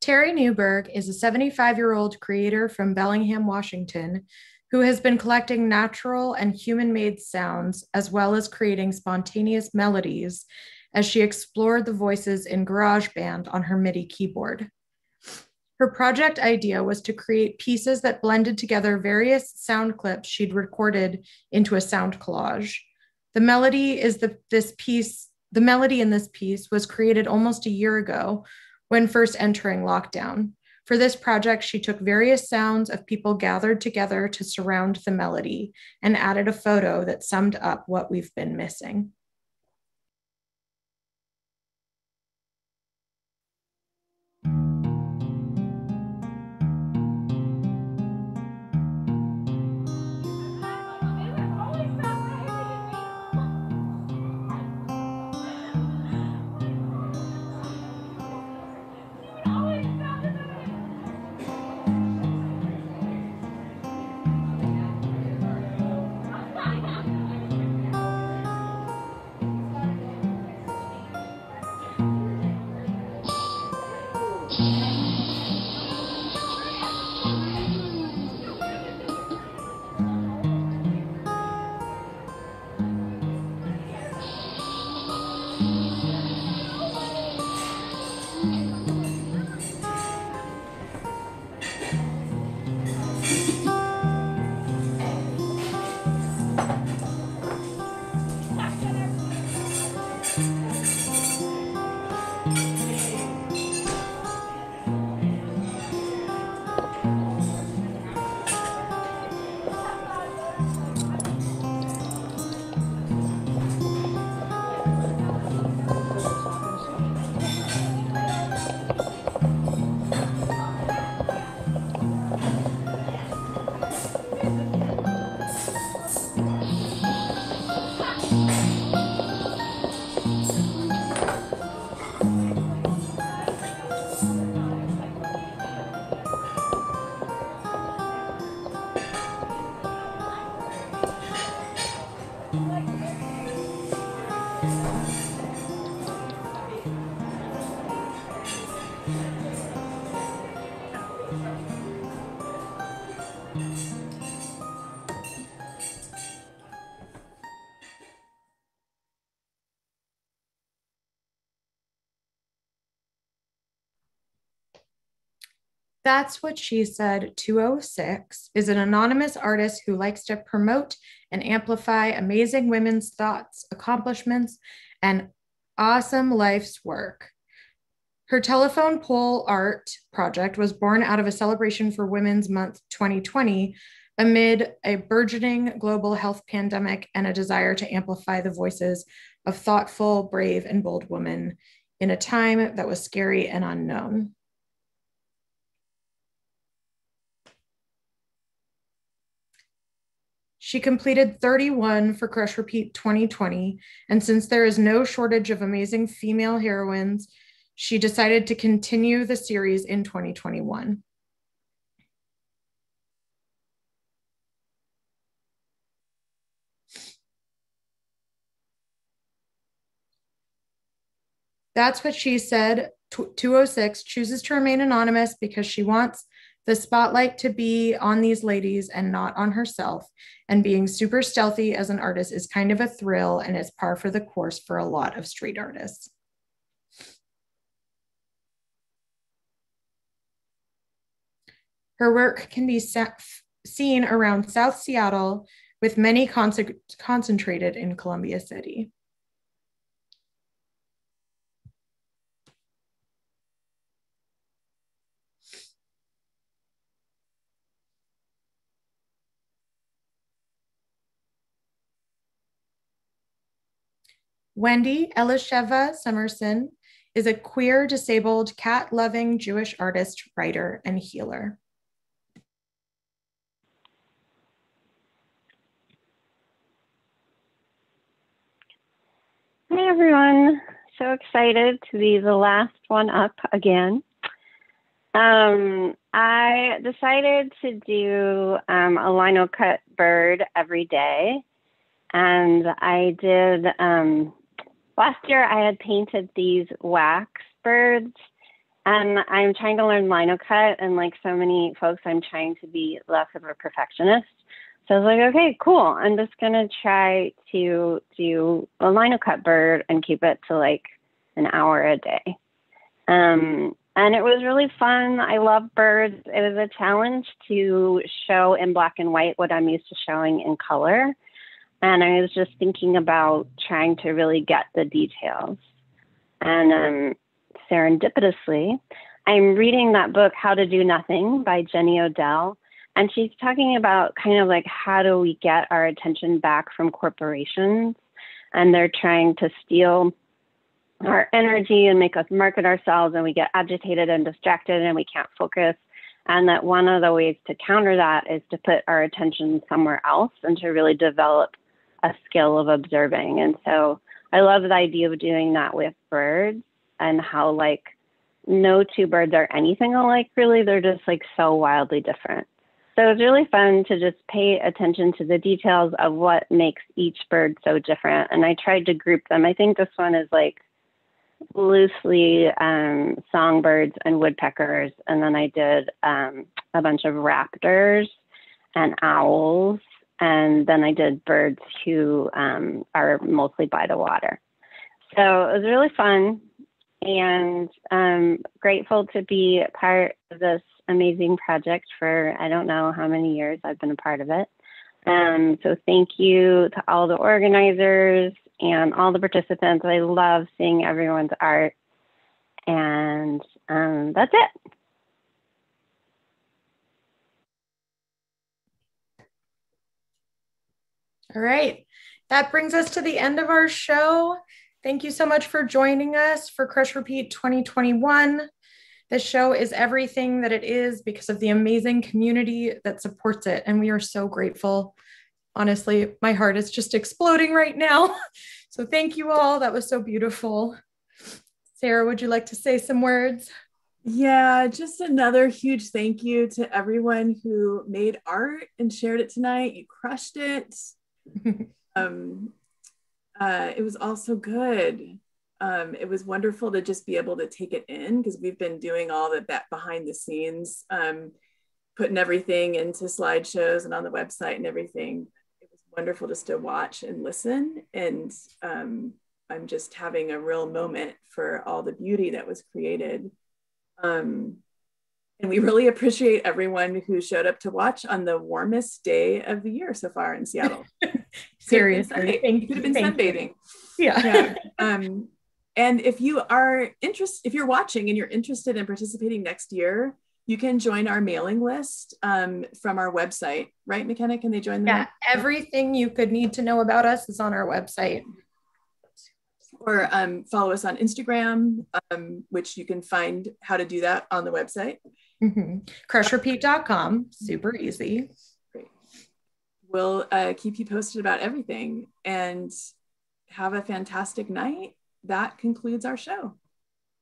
Terry Newberg is a 75 year old creator from Bellingham, Washington, who has been collecting natural and human made sounds as well as creating spontaneous melodies as she explored the voices in GarageBand on her MIDI keyboard. Her project idea was to create pieces that blended together various sound clips she'd recorded into a sound collage. The melody is the this piece, the melody in this piece was created almost a year ago when first entering lockdown. For this project, she took various sounds of people gathered together to surround the melody and added a photo that summed up what we've been missing. That's What She Said 206 is an anonymous artist who likes to promote and amplify amazing women's thoughts, accomplishments, and awesome life's work. Her telephone pole art project was born out of a celebration for Women's Month 2020 amid a burgeoning global health pandemic and a desire to amplify the voices of thoughtful, brave, and bold women in a time that was scary and unknown. She completed 31 for Crush Repeat 2020. And since there is no shortage of amazing female heroines, she decided to continue the series in 2021. That's what she said. 206 chooses to remain anonymous because she wants the spotlight to be on these ladies and not on herself. And being super stealthy as an artist is kind of a thrill and is par for the course for a lot of street artists. Her work can be seen around South Seattle, with many con concentrated in Columbia City. Wendy Elisheva Summerson is a queer, disabled, cat loving Jewish artist, writer, and healer. Hi, everyone. So excited to be the last one up again. Um, I decided to do um, a lino cut bird every day. And I did um, last year I had painted these wax birds and I'm trying to learn lino cut and like so many folks I'm trying to be less of a perfectionist. So I was like, okay, cool. I'm just gonna try to do a lino cut bird and keep it to like an hour a day. Um, and it was really fun. I love birds. It was a challenge to show in black and white what I'm used to showing in color. And I was just thinking about trying to really get the details. And um, serendipitously, I'm reading that book, How to Do Nothing by Jenny Odell. And she's talking about kind of like how do we get our attention back from corporations? And they're trying to steal our energy and make us market ourselves, and we get agitated and distracted and we can't focus. And that one of the ways to counter that is to put our attention somewhere else and to really develop a skill of observing. And so I love the idea of doing that with birds and how like no two birds are anything alike really. They're just like so wildly different. So it's really fun to just pay attention to the details of what makes each bird so different. And I tried to group them. I think this one is like loosely um, songbirds and woodpeckers. And then I did um, a bunch of raptors and owls and then I did birds who um, are mostly by the water. So it was really fun and um, grateful to be part of this amazing project for I don't know how many years I've been a part of it. Um, so thank you to all the organizers and all the participants. I love seeing everyone's art. And um, that's it. All right. That brings us to the end of our show. Thank you so much for joining us for Crush Repeat 2021. This show is everything that it is because of the amazing community that supports it. And we are so grateful. Honestly, my heart is just exploding right now. [laughs] So thank you all. That was so beautiful. Sarah, would you like to say some words? Yeah, just another huge thank you to everyone who made art and shared it tonight. You crushed it. [laughs] um, uh, it was also good. Um, it was wonderful to just be able to take it in because we've been doing all the that behind the scenes, um, putting everything into slideshows and on the website and everything. It was wonderful just to watch and listen. And um, I'm just having a real moment for all the beauty that was created. Um, and we really appreciate everyone who showed up to watch on the warmest day of the year so far in Seattle. [laughs] Seriously, thank you. Could have been sunbathing. Yeah. yeah. Um, and if you are interested, if you're watching and you're interested in participating next year, you can join our mailing list um, from our website, right, McKenna? Can they join the Yeah, everything you could need to know about us is on our website. or um, follow us on Instagram, um, which you can find how to do that on the website. Mhm. Crushrepeat.com, super easy. Great. We'll uh, keep you posted about everything and have a fantastic night. That concludes our show.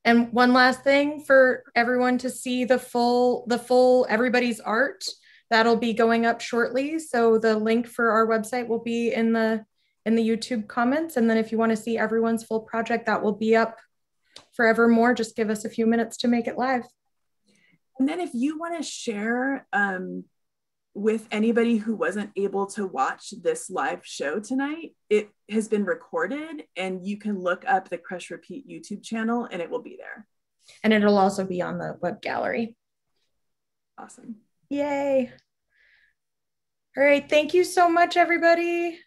And one last thing for everyone to see the full the full everybody's art that'll be going up shortly. So the link for our website will be in the in the YouTube comments. And then if you want to see everyone's full project, that will be up forevermore. Just give us a few minutes to make it live. And then if you want to share um, with anybody who wasn't able to watch this live show tonight, it has been recorded and you can look up the Crush Repeat YouTube channel and it will be there. And it'll also be on the web gallery. Awesome. Yay. All right. Thank you so much, everybody.